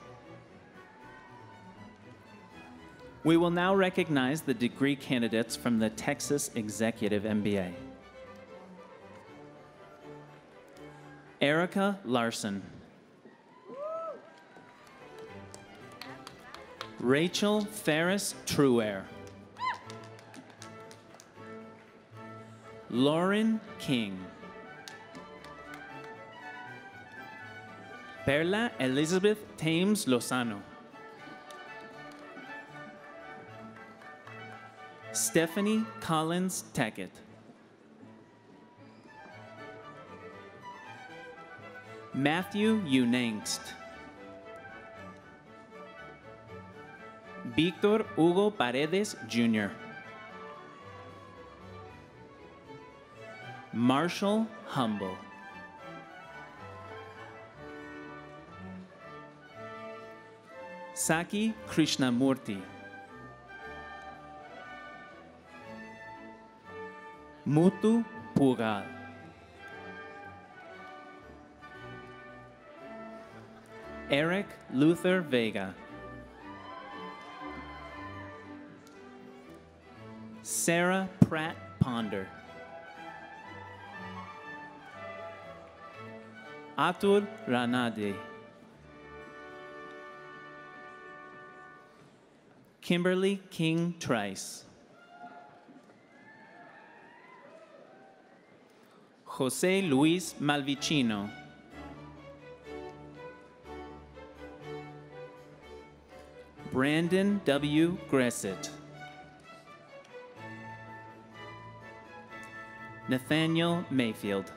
We will now recognize the degree candidates from the Texas Executive MBA. Erica Larson. Rachel Ferris Truer. Lauren King. Perla Elizabeth Thames Lozano. Stephanie Collins Tackett. Matthew Unangst. Víctor Hugo Paredes Jr. Marshall Humble. Saki Krishnamurti. Mutu Pugal. Eric Luther Vega. Sarah Pratt Ponder. Atul Ranade. Kimberly King Trice. José Luis Malvicino. Brandon W. Gressett. Nathaniel Mayfield.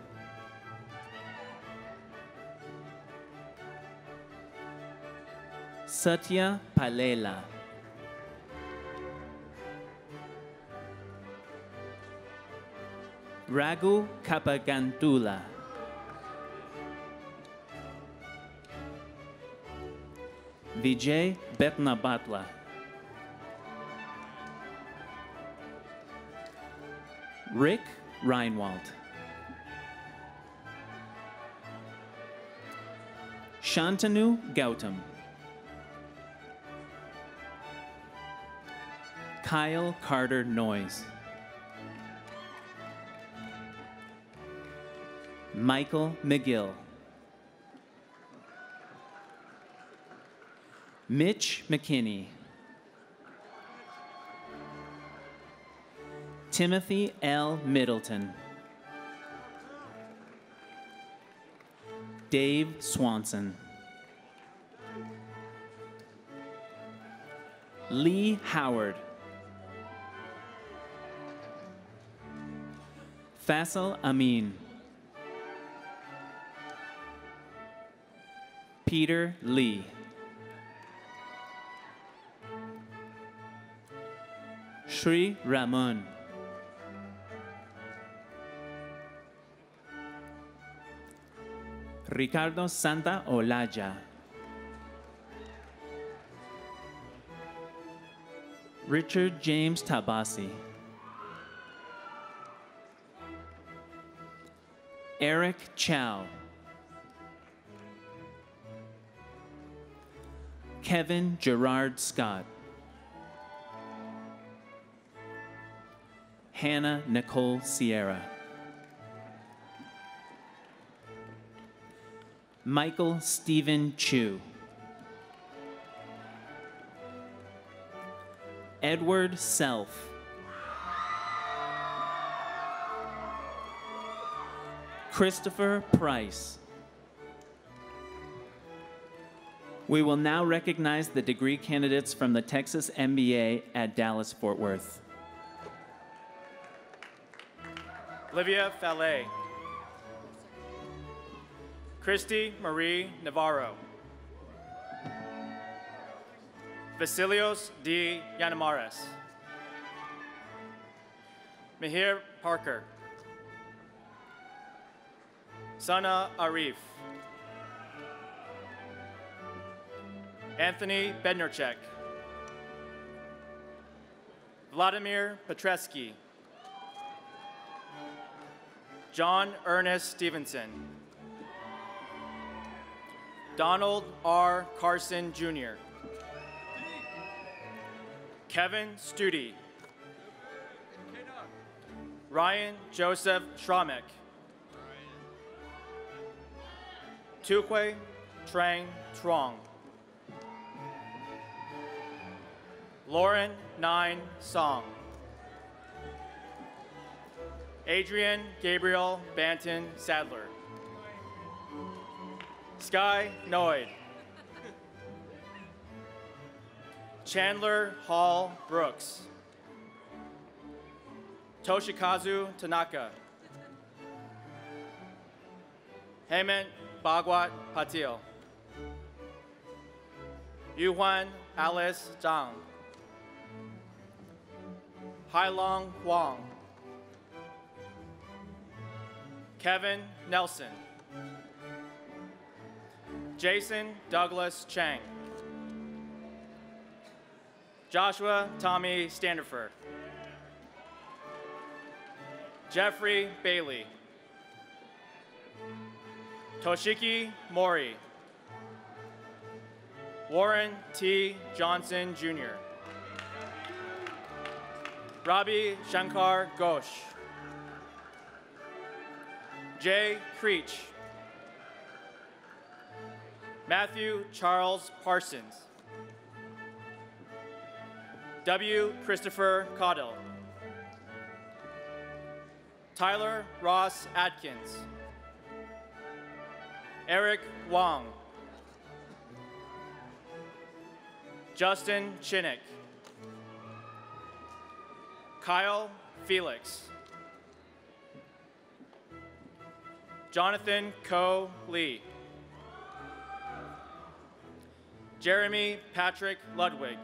Satya Palela. Raghu Kapagantula. Vijay Betnabatla. Rick Reinwald. Shantanu Gautam. Kyle Carter Noyes. Michael McGill. Mitch McKinney. Timothy L. Middleton. Dave Swanson. Lee Howard. Faisal Amin. Peter Lee. Sri Ramon. Ricardo Santa Olaya. Richard James Tabasi. Eric Chow. Kevin Gerard Scott. Hannah Nicole Sierra. Michael Stephen Chu. Edward Self. Christopher Price. We will now recognize the degree candidates from the Texas MBA at Dallas Fort Worth. Olivia Fallet. Christy Marie Navarro. Vasilios D. Yanamares. Mihir Parker. Sana Arif. Anthony Bednarchek. Vladimir Petreski. John Ernest Stevenson. Donald R. Carson Jr. Kevin Studi. Ryan Joseph Schramek. Tukwe Trang Trong. Lauren Nine Song. Adrian Gabriel Banton Sadler. Sky Noid. Chandler Hall Brooks. Toshikazu Tanaka. Hemant Bhagwat Patil. Yuhuan Alice Zhang. Hailong Huang. Kevin Nelson. Jason Douglas Chang. Joshua Tommy Standifer. Jeffrey Bailey. Toshiki Mori. Warren T. Johnson Jr. Rabi Shankar Ghosh. Jay Creech. Matthew Charles Parsons. W. Christopher Caudill. Tyler Ross Atkins. Eric Wong. Justin Chinnick. Kyle Felix. Jonathan Ko Lee. Jeremy Patrick Ludwig.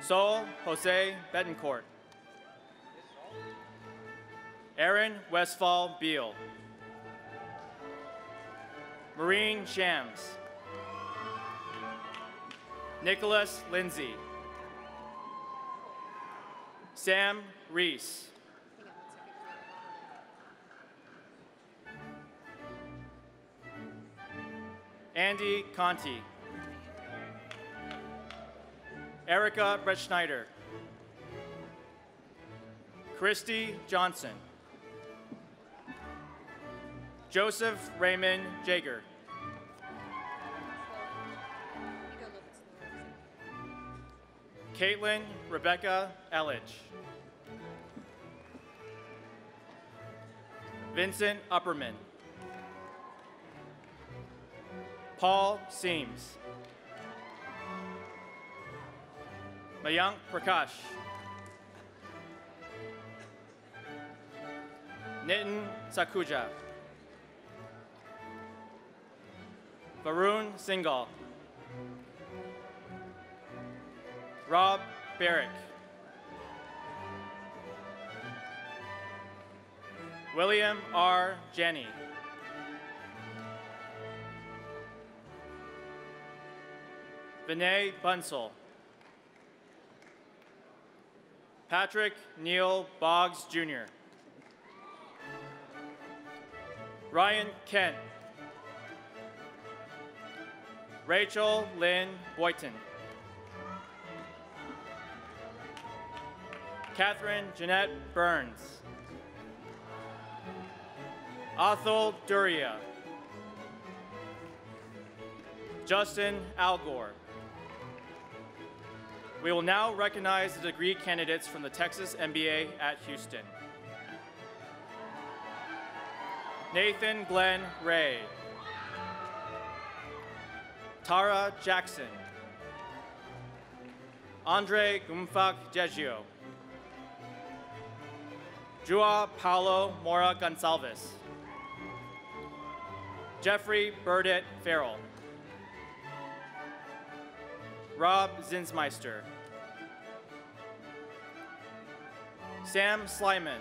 Sol Jose Betancourt. Aaron Westfall Beal. Marine Shams. Nicholas Lindsay. Sam Reese. Andy Conti. Erica Brett Schneider. Christy Johnson. Joseph Raymond Jager. Caitlin Rebecca Elledge. Vincent Upperman. Paul Seams. Mayank Prakash. Nitin Sakuja. Varun Singhal. Rob Barrick. William R. Jenny. Vinay Bunsell. Patrick Neil Boggs Jr. Ryan Kent. Rachel Lynn Boyton. Catherine Jeanette Burns. Athol Duria. Justin Algor. We will now recognize the degree candidates from the Texas MBA at Houston. Nathan Glenn Ray. Tara Jackson. Andre Gumfak Jeggio. Joao Paulo Mora Gonçalves. Jeffrey Burdett Farrell. Rob Zinsmeister. Sam Slyman.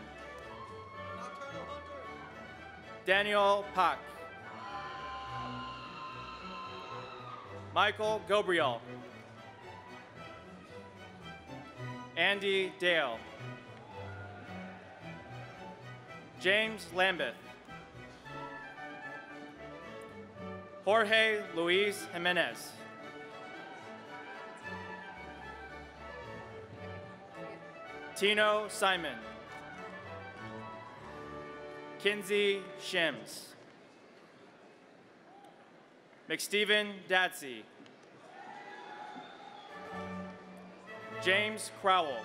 Daniel Pak. Michael Gobriel. Andy Dale. James Lambeth. Jorge Luis Jimenez. Tino Simon. Kinsey Shims. McSteven Datsey. James Crowell.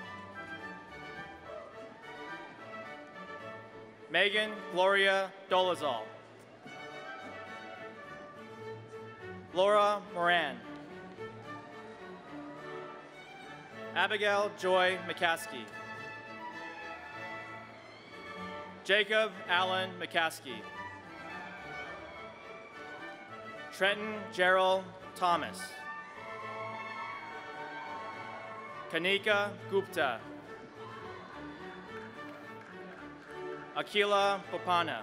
Megan Gloria Dolezal. Laura Moran. Abigail Joy McCaskey. Jacob Allen McCaskey. Trenton Gerald Thomas. Kanika Gupta. Akila Popana.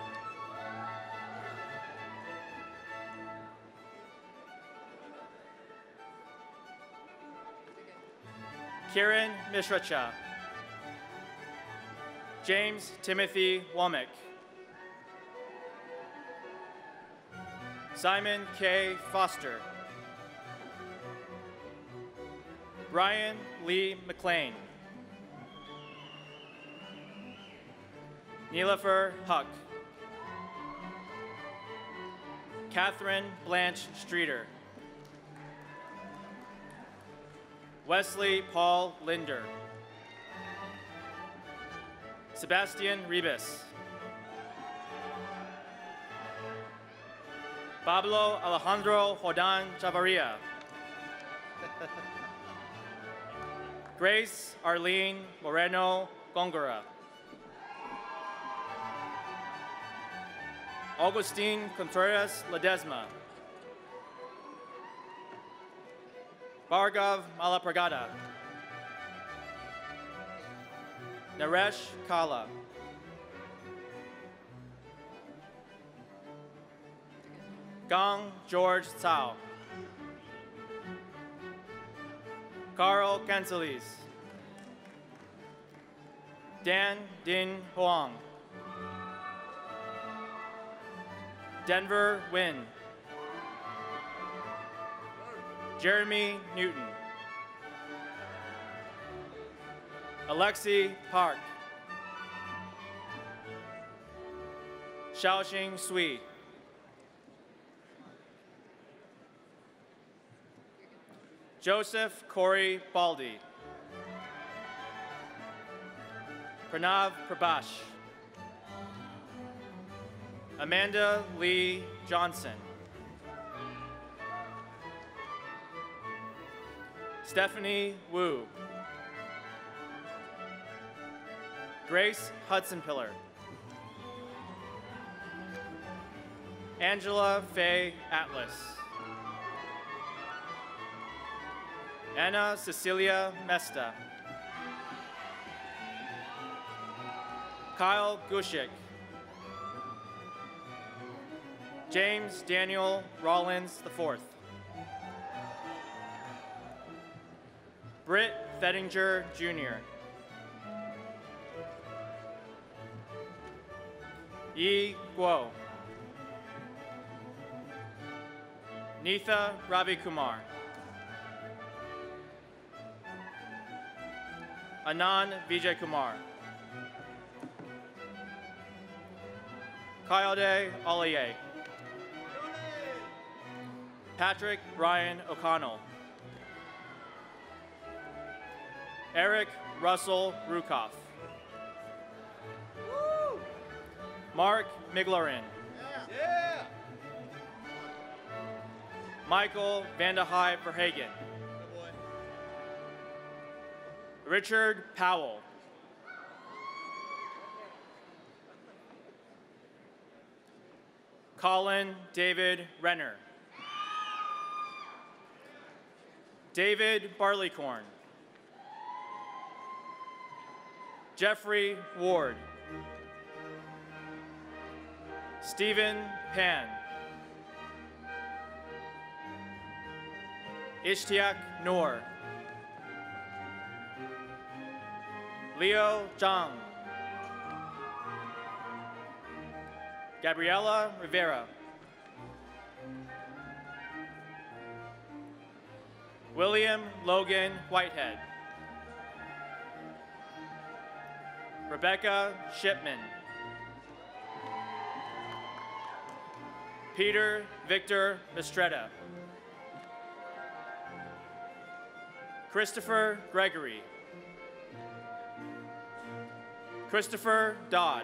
Kieran Mishracha. James Timothy Womack. Simon K. Foster. Brian Lee McLean. Nilofer Huck. Catherine Blanche Streeter. Wesley Paul Linder. Sebastian Ribas. Pablo Alejandro Jordan Chavarria. [LAUGHS] Grace Arlene Moreno Gongora. Augustine Contreras Ledesma. Bhargav Malapragada. Naresh Kala. Gang George Tsao. Carl Cancelis. Dan Din Huang. Denver Win. Jeremy Newton. Alexi Park. Xiaoxing Sui. Joseph Corey Baldy. Pranav Prabhash. Amanda Lee Johnson. Stephanie Wu. Grace Hudson Pillar. Angela Faye Atlas. Anna Cecilia Mesta. Kyle Gushik. James Daniel Rollins IV. Britt Fettinger Jr. Yi Guo. Neetha Ravi Kumar. Anand Vijay Kumar. Kayode Olaye. Patrick Ryan O'Connell. Eric Russell Rukoff. Mark Miglarin. Michael Vandehei Verhagen. Richard Powell. Colin David Renner. David Barleycorn. Jeffrey Ward. Stephen Pan. Ishtiak Noor. Leo Zhang. Gabriela Rivera. William Logan Whitehead. Rebecca Shipman. Peter Victor Estrella. Christopher Gregory. Christopher Dodd.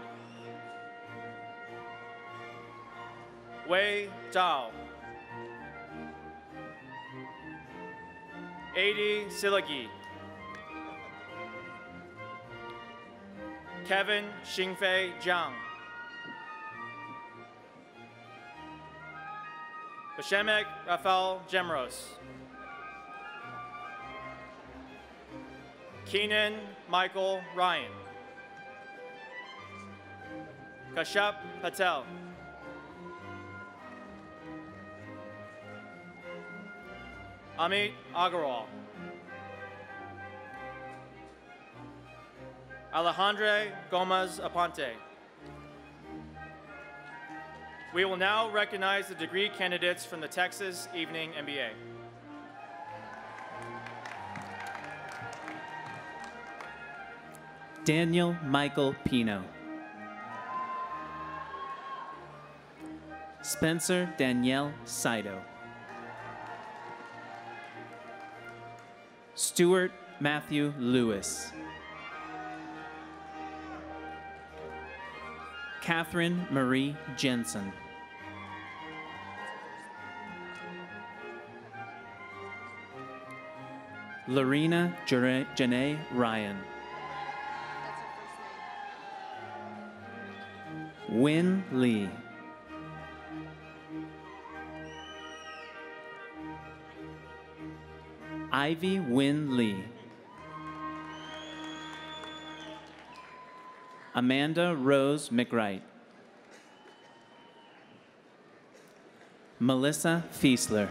Wei Zhao. Adi Silagi. Kevin Xingfei Jiang. Bashemek Rafael Gemros. Keenan Michael Ryan. Kashyap Patel. Amit Agarwal. Alejandre Gomez Aponte. We will now recognize the degree candidates from the Texas Evening MBA. Daniel Michael Pino. Spencer Danielle Saito. Stuart Matthew Lewis. Catherine Marie Jensen. Lorena Janae Ryan. Win Lee. Ivy Wynn Lee. Amanda Rose McWright. Melissa Fiesler.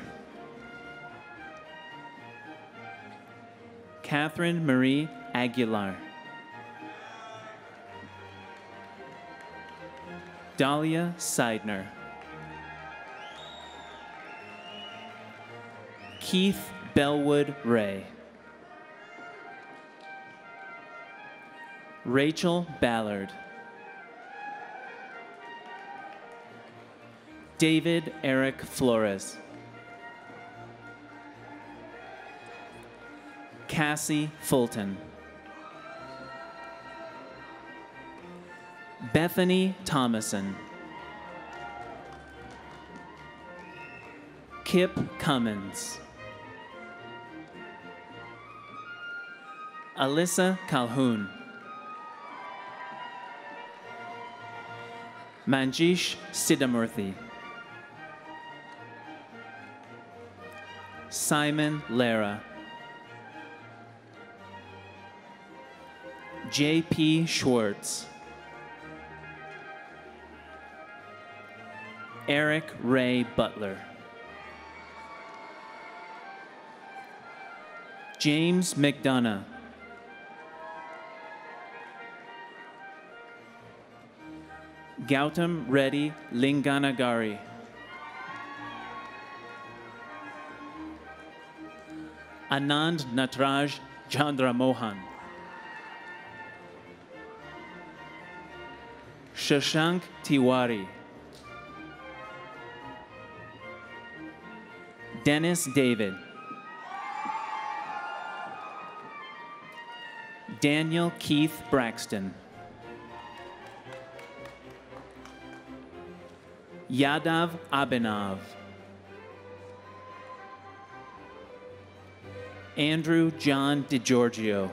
Catherine Marie Aguilar. Dahlia Seidner. Keith Bellwood Ray. Rachel Ballard. David Eric Flores. Cassie Fulton. Bethany Thomason. Kip Cummins. Alyssa Calhoun. Manjish Siddhamurthy. Simon Lara. J.P. Schwartz. Eric Ray Butler. James McDonough. Gautam Reddy Linganagari. Anand Natraj Chandra Mohan. Shashank Tiwari. Dennis David. Daniel Keith Braxton. Yadav Abhinav. Andrew John DiGiorgio.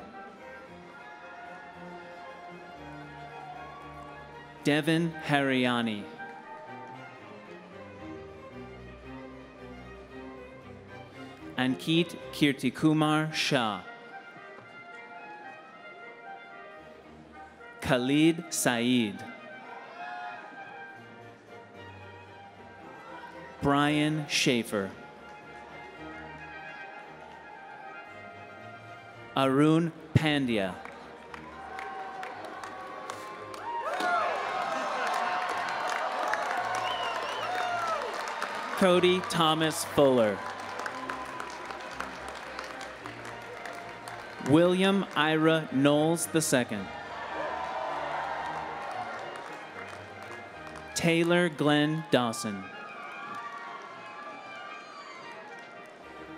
Devin Hariani. Ankit Kirtikumar Shah. Khalid Saeed. Brian Schaefer. Arun Pandya. Cody Thomas Fuller. William Ira Knowles II. Taylor Glenn Dawson.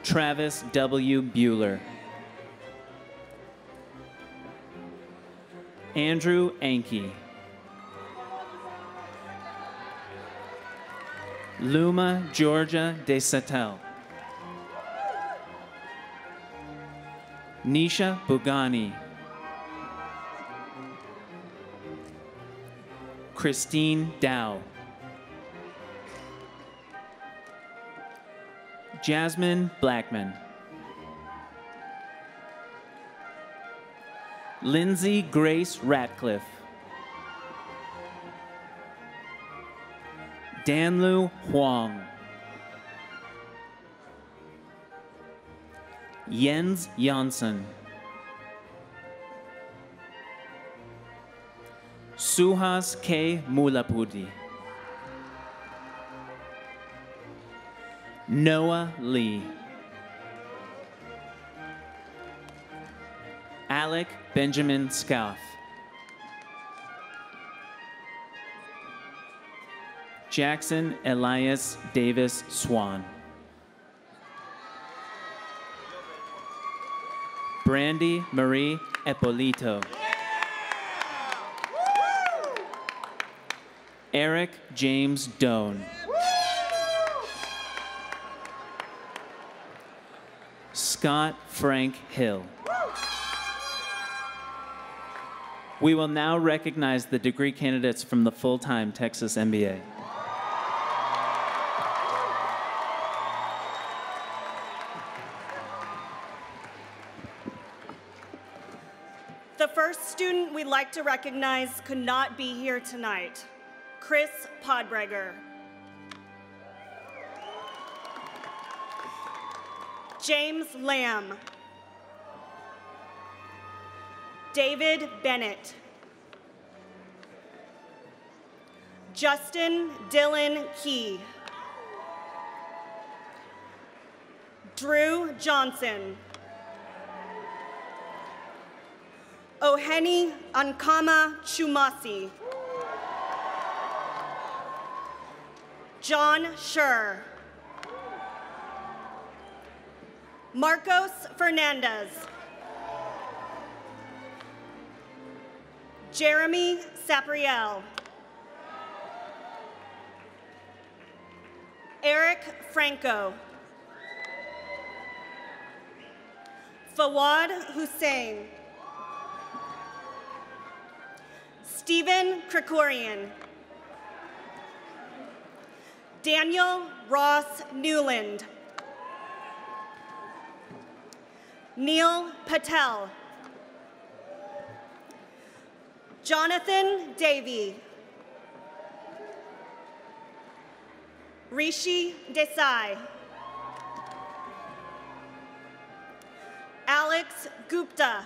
Travis W. Bueller. Andrew Anke. Luma Georgia De Satel. Nisha Bugani. Christine Dow. Jasmine Blackman. Lindsay Grace Ratcliffe. Danlu Huang. Jens Janssen. Suhas K. Mulapudi. Noah Lee. Alec Benjamin Scoff. Jackson Elias Davis Swan. Brandy Marie Epolito. Eric James Doan. Scott Frank Hill. We will now recognize the degree candidates from the full-time Texas MBA. The first student we'd like to recognize could not be here tonight, Chris Podbreger, James Lamb. David Bennett. Justin Dylan Key. Drew Johnson. Oheni Ankama Chumasi. John Schur. Marcos Fernandez. Jeremy Sapriel. Eric Franco. Fawad Hussein. Stephen Krikorian. Daniel Ross Newland. Neil Patel. Jonathan Davey. Rishi Desai. Alex Gupta.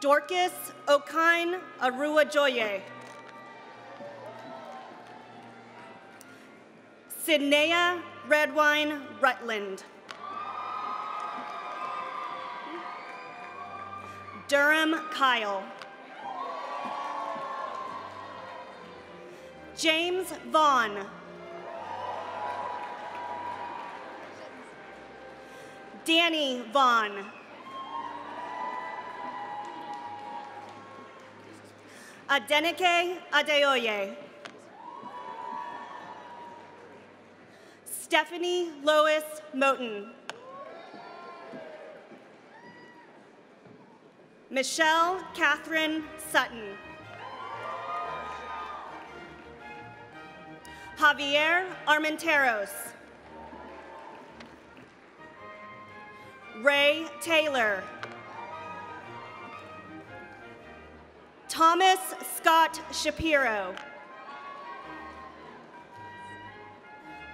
Dorcas Okine Arua Aruajoye. Sidnea Redwine Rutland. Durham Kyle. James Vaughn. Danny Vaughn. Adenike Adeoye. Stephanie Lois Moten. Michelle Catherine Sutton. Javier Armenteros. Ray Taylor. Thomas Scott Shapiro.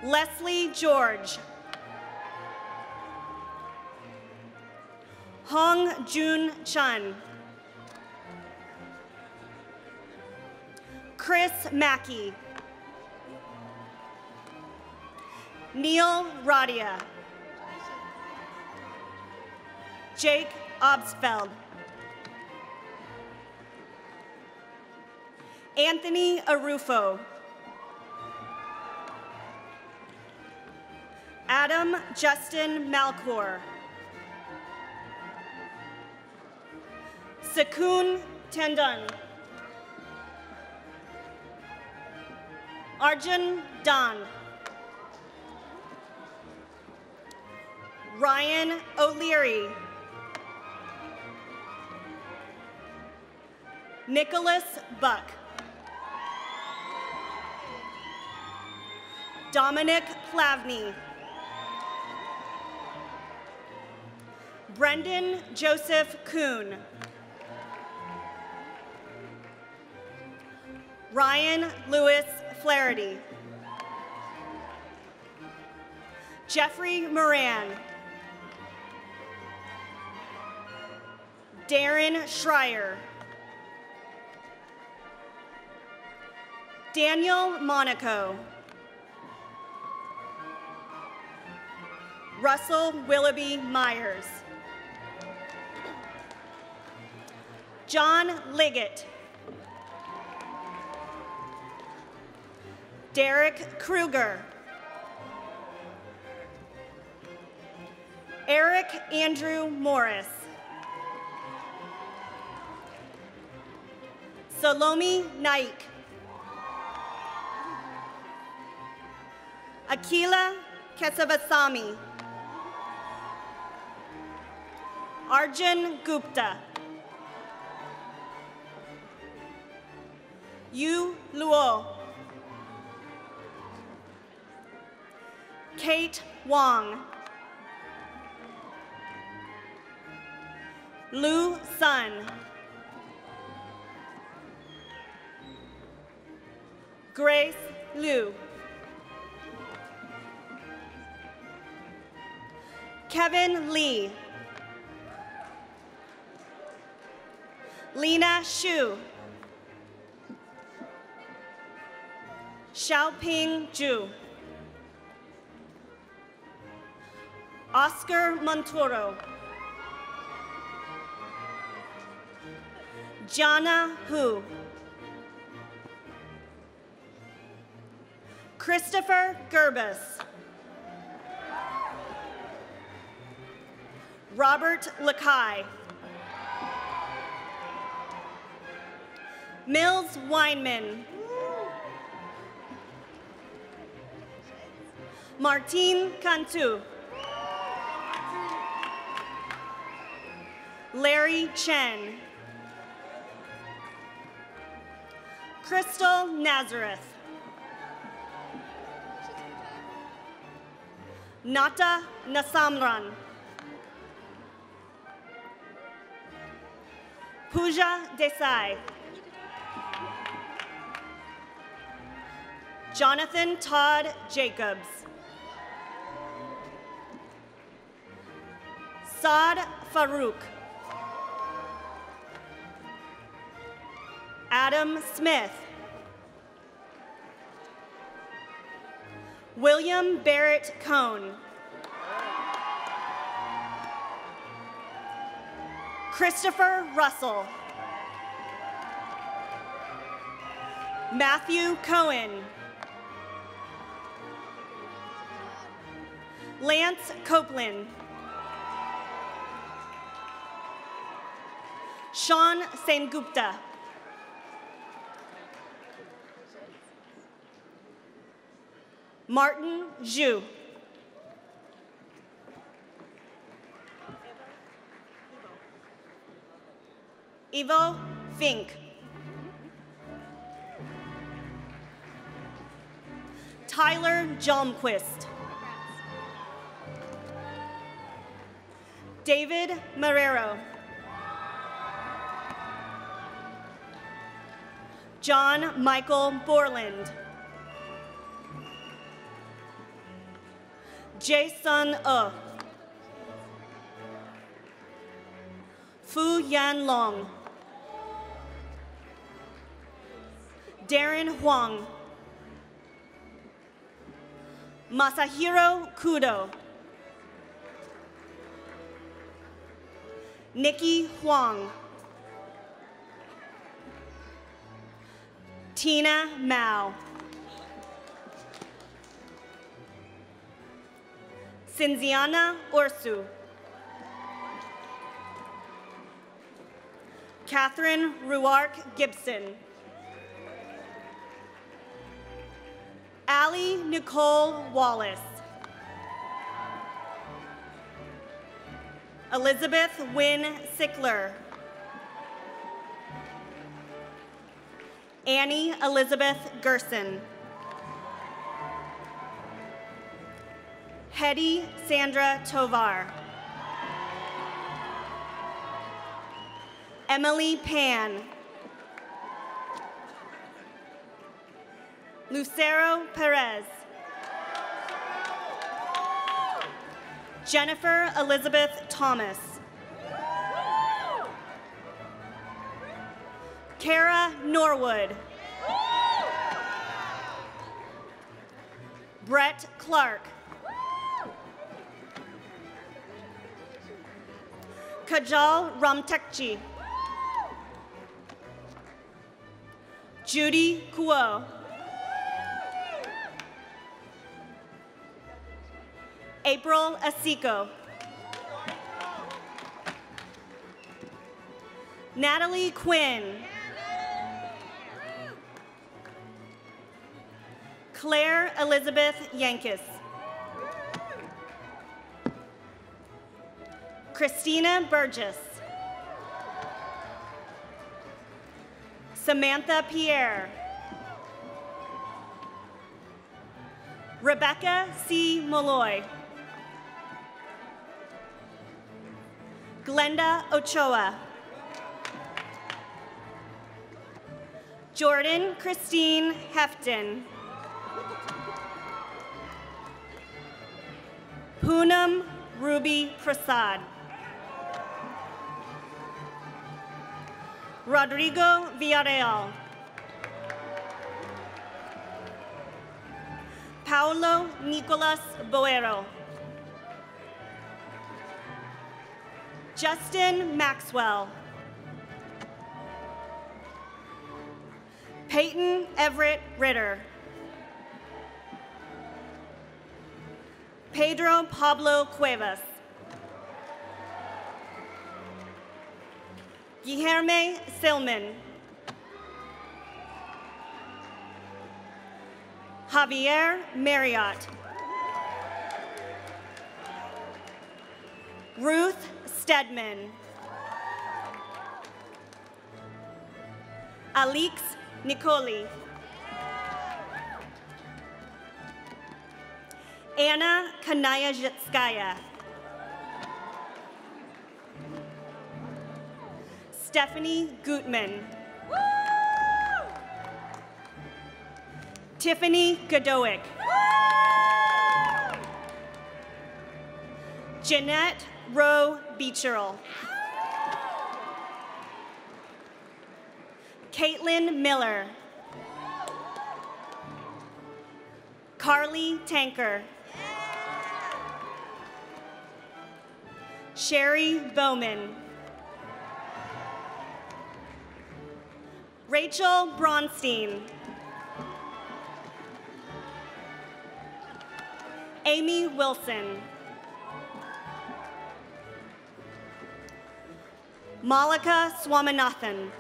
Leslie George. Hong Jun Chun. Chris Mackey. Neil Radia. Jake Obsfeld. Anthony Arufo. Adam Justin Malcor. Sakun Tendon. Arjun Don. Ryan O'Leary. Nicholas Buck. Dominic Plavny. Brendan Joseph Kuhn. Ryan Lewis Flaherty. Jeffrey Moran. Darren Schreier. Daniel Monaco. Russell Willoughby Myers. John Liggett. Derek Kruger. Eric Andrew Morris. Salome Naik. Akila Kesavasamy. Arjun Gupta. Yu Luo. Kate Wong. Lu Sun. Grace Liu. Kevin Lee. Lena Xu. Xiaoping Zhu. Oscar Montoro. Jana Hu. Christopher Gerbus. Robert Lakai. Mills Weinman. Martine Cantu. Larry Chen. Crystal Nazareth. Nata Nasamran. Pooja Desai. Jonathan Todd Jacobs. Saad Farouk. Adam Smith. William Barrett Cohn. Christopher Russell. Matthew Cohen. Lance Copeland. Sean Sengupta. Martin Zhu. Ivo Fink. Tyler Jomquist. David Marrero. John Michael Borland. Jason E. Fu Yan Long. Darren Huang. Masahiro Kudo. Nikki Huang. Tina Mao. Cinziana Orsu. Catherine Ruark Gibson. Allie Nicole Wallace. Elizabeth Wynn Sickler. Annie Elizabeth Gerson. Hetty Sandra Tovar. Emily Pan. Lucero Perez. Jennifer Elizabeth Thomas. Kara Norwood. Brett Clark. Kajal Ramtekji. Judy Kuo. April Asico. Natalie Quinn. Claire Elizabeth Yankis. Christina Burgess. Samantha Pierre. Rebecca C. Molloy, Glenda Ochoa. Jordan Christine Hefton. Poonam Ruby Prasad. Rodrigo Villarreal. Paulo Nicolas Boero. Justin Maxwell. Peyton Everett Ritter. Pedro Pablo Cuevas. Guilherme Silman. Javier Marriott. Ruth Stedman. Alix Nicoli. Anna Kanayazhitskaya. Stephanie Gutman. Tiffany Godowick. Jeanette Rowe Beecherl. Caitlin Miller. Carly Tanker. Sherry Bowman. Rachel Bronstein. Amy Wilson. Malika Swaminathan.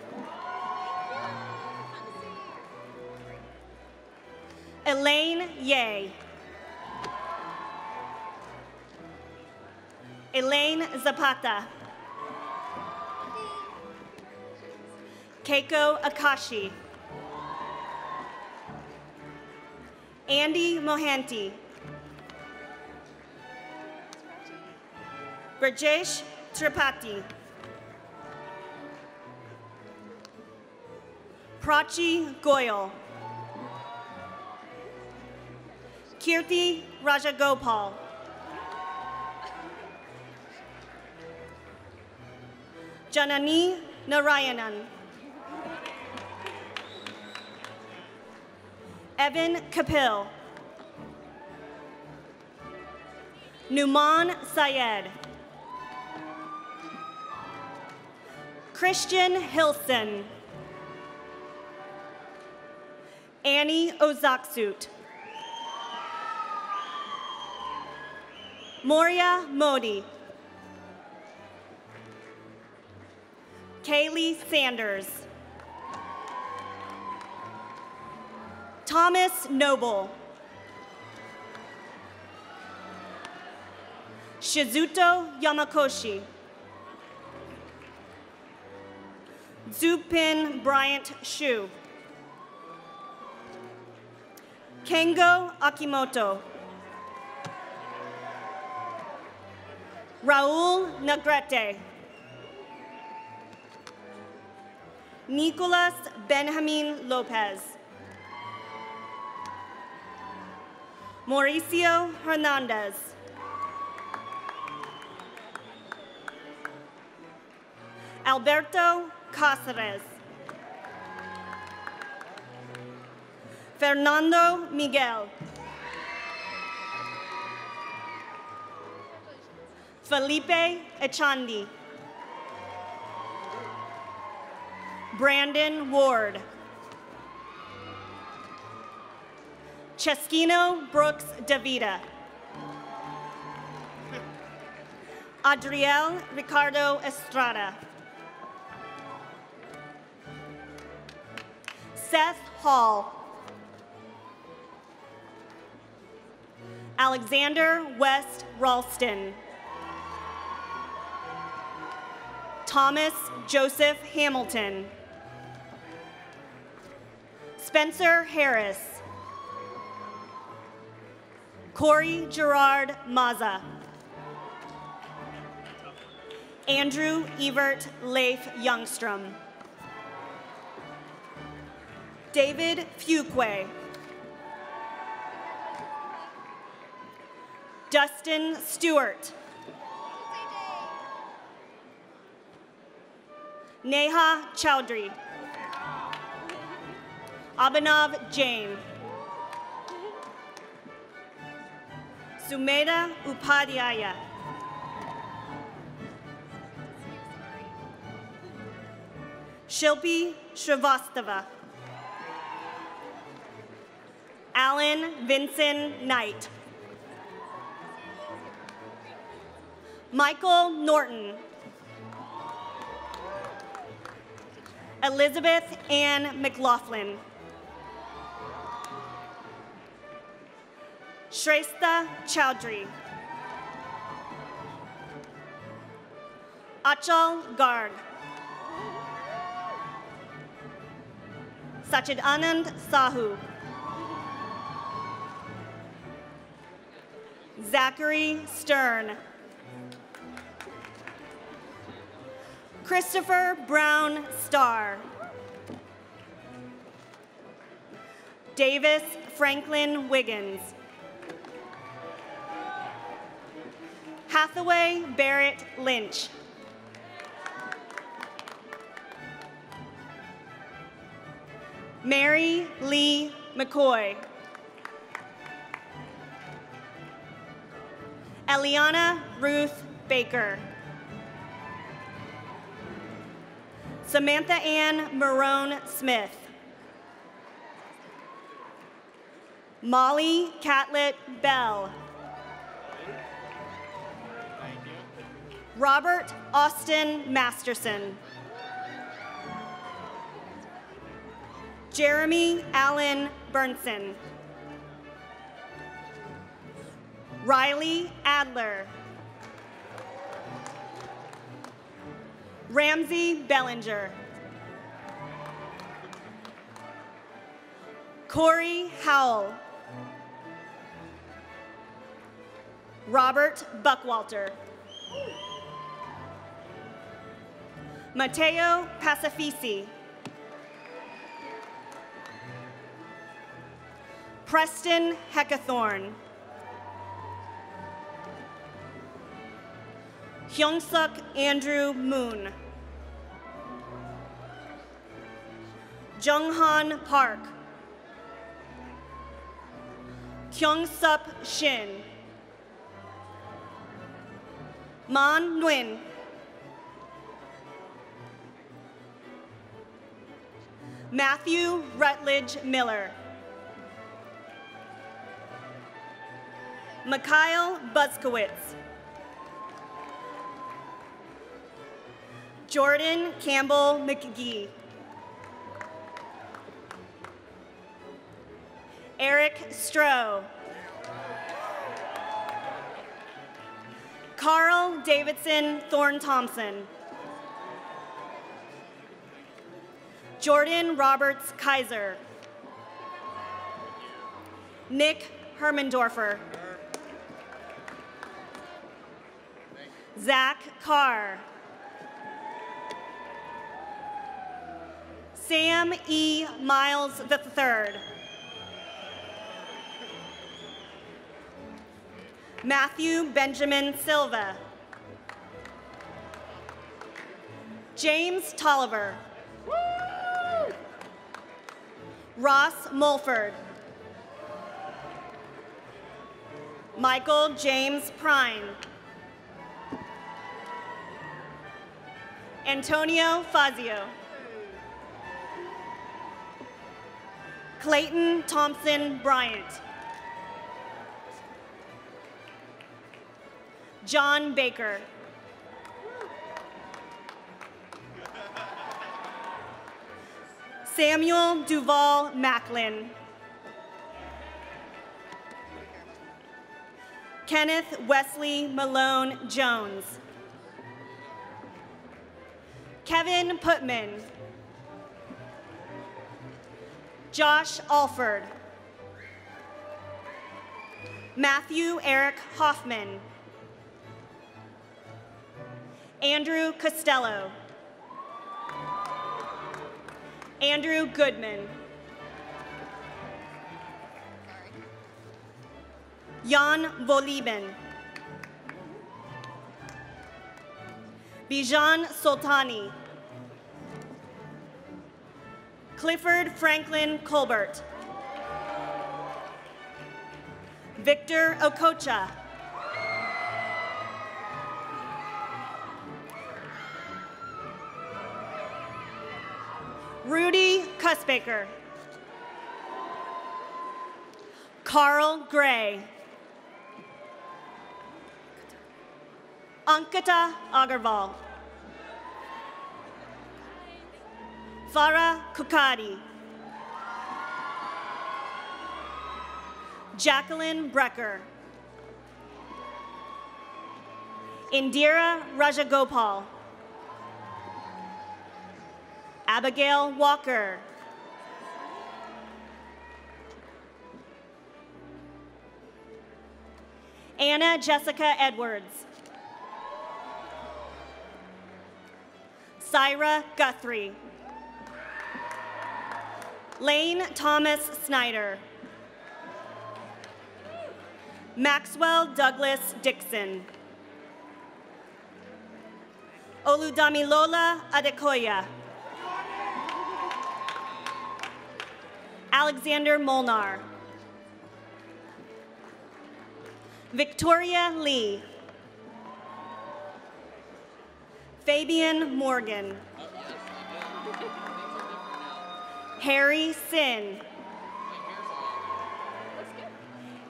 Elaine Ye. Elaine Zapata. Keiko Akashi. Andy Mohanty. Brajesh Tripathi. Prachi Goyal. Kirti Rajagopal. Janani Narayanan. Evan Kapil. Numan Syed. Christian Hilson. Annie Ozaksut. Moria Modi. Kaylee Sanders. Thomas Noble. Shizuto Yamakoshi. Zupin Bryant Shu. Kengo Akimoto. Raul Nagrete. Nicolas Benjamin Lopez. Mauricio Hernandez. Alberto Cáceres. Fernando Miguel. Felipe Echandi. Brandon Ward. Cheskino Brooks Davida. Adriel Ricardo Estrada. Seth Hall. Alexander West Ralston. Thomas Joseph Hamilton. Spencer Harris. Corey Gerard Maza. Andrew Evert Leif Youngstrom. David Fuquay. Dustin Stewart. Neha Chowdhury. Abhinav Jain. Sumeda Upadhyaya. Shilpi Shrivastava. Alan Vincent Knight. Michael Norton. Elizabeth Ann McLaughlin. Shrestha Chowdhury. Achal Garg. Sachidanand Sahu. Zachary Stern. Christopher Brown Starr. Davis Franklin Wiggins. Hathaway Barrett Lynch. Mary Lee McCoy. Eliana Ruth Baker. Samantha Ann Marone Smith. Molly Catlett Bell. Robert Austin Masterson. Jeremy Allen Burnson. Riley Adler. Ramsey Bellinger. Corey Howell. Robert Buckwalter. Matteo Pacifici. Preston Heckathorn. Hyungsuk Andrew Moon. Junghan Park. Kyungsup Shin. Man Nguyen. Matthew Rutledge Miller. Mikhail Buskowitz. Jordan Campbell McGee. Eric Stroh. Carl Davidson Thorne Thompson. Jordan Roberts Kaiser. Nick Hermendorfer. Zach Carr. Sam E. Miles III. Matthew Benjamin Silva. James Tolliver. Ross Mulford. Michael James Prine. Antonio Fazio. Clayton Thompson Bryant. John Baker. Samuel Duval Macklin. Kenneth Wesley Malone Jones. Kevin Putman. Josh Alford. Matthew Eric Hoffman. Andrew Costello. Andrew Goodman. Jan Voliben. Bijan Soltani. Clifford Franklin Colbert. Victor Okocha. Rudy Cussbaker. Carl Gray. Ankita Agarwal. Farah Kukadi. Jacqueline Brecker. Indira Rajagopal. Abigail Walker. Anna Jessica Edwards. Syra Guthrie. Lane Thomas Snyder. Maxwell Douglas Dixon. Oludamilola Adekoya. Alexander Molnar. Victoria Lee. Fabian Morgan. Harry Sin.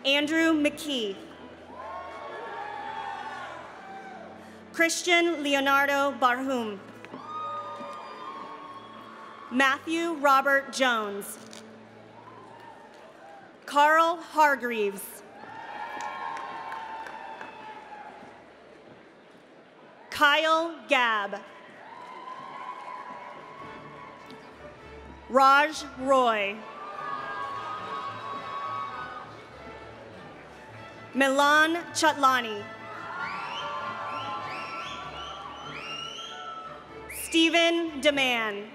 Andrew McKee. Christian Leonardo Barhum. Matthew Robert Jones. Carl Hargreaves. Kyle Gabb. Raj Roy. Milan Chatlani. Stephen Deman.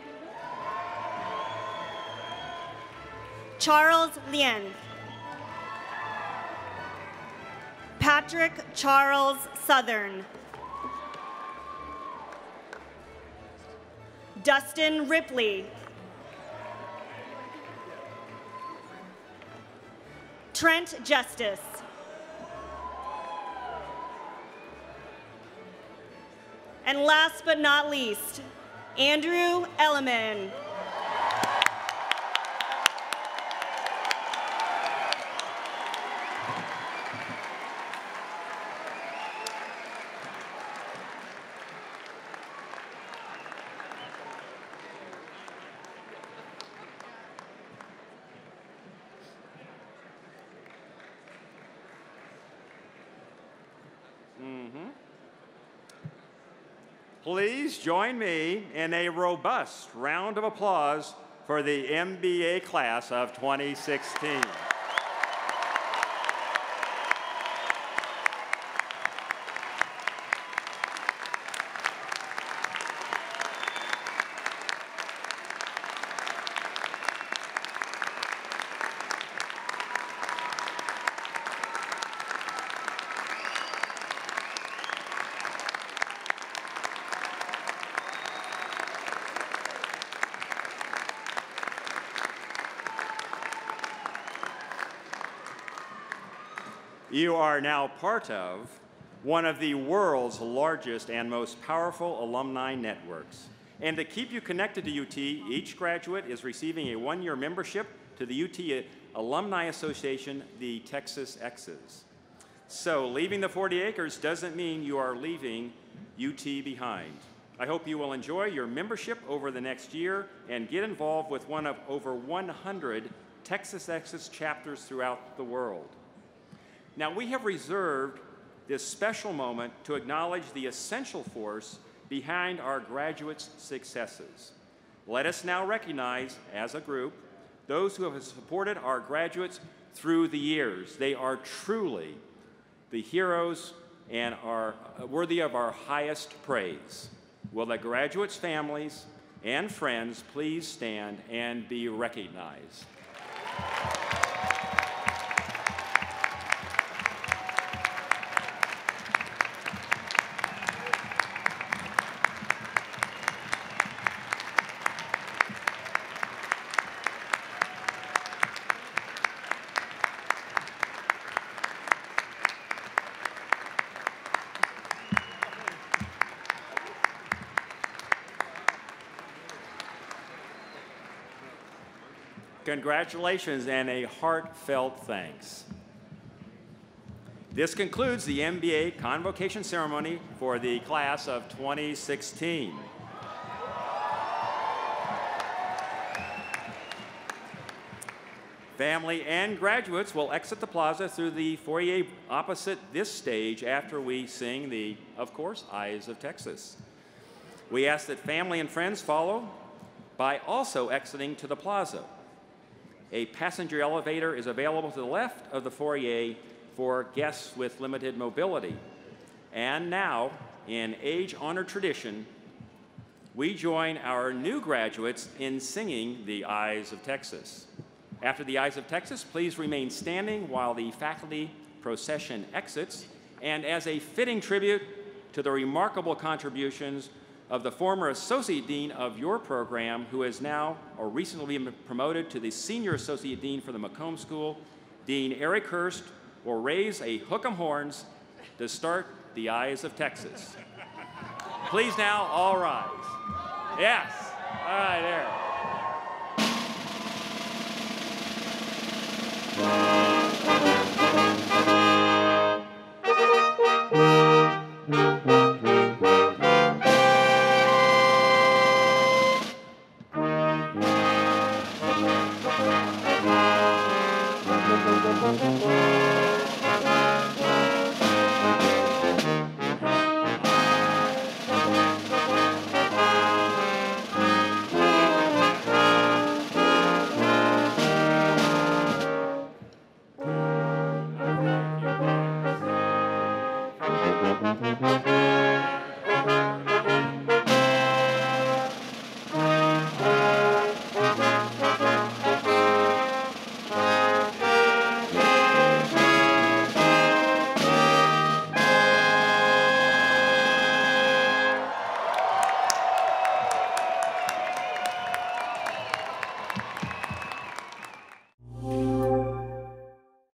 Charles Lien. Patrick Charles Southern. Dustin Ripley. Trent Justice. And last but not least, Andrew Elliman. Please join me in a robust round of applause for the MBA class of 2016. You are now part of one of the world's largest and most powerful alumni networks. And to keep you connected to UT, each graduate is receiving a one-year membership to the UT Alumni Association, the Texas Exes. So leaving the 40 acres doesn't mean you are leaving UT behind. I hope you will enjoy your membership over the next year and get involved with one of over 100 Texas Exes chapters throughout the world. Now, we have reserved this special moment to acknowledge the essential force behind our graduates' successes. Let us now recognize, as a group, those who have supported our graduates through the years. They are truly the heroes and are uh, worthy of our highest praise. Will the graduates' families and friends please stand and be recognized? Congratulations and a heartfelt thanks. This concludes the MBA convocation ceremony for the class of 2016. Family and graduates will exit the plaza through the foyer opposite this stage after we sing the, of course, Eyes of Texas. We ask that family and friends follow by also exiting to the plaza. A passenger elevator is available to the left of the foyer for guests with limited mobility. And now, in age honored tradition, we join our new graduates in singing the Eyes of Texas. After the Eyes of Texas, please remain standing while the faculty procession exits. And as a fitting tribute to the remarkable contributions of the former associate dean of your program, who has now or recently been promoted to the senior associate dean for the McCombs School, Dean Eric Hirst will raise a hook 'em horns to start the Eyes of Texas. Please now all rise. Yes. All right, there.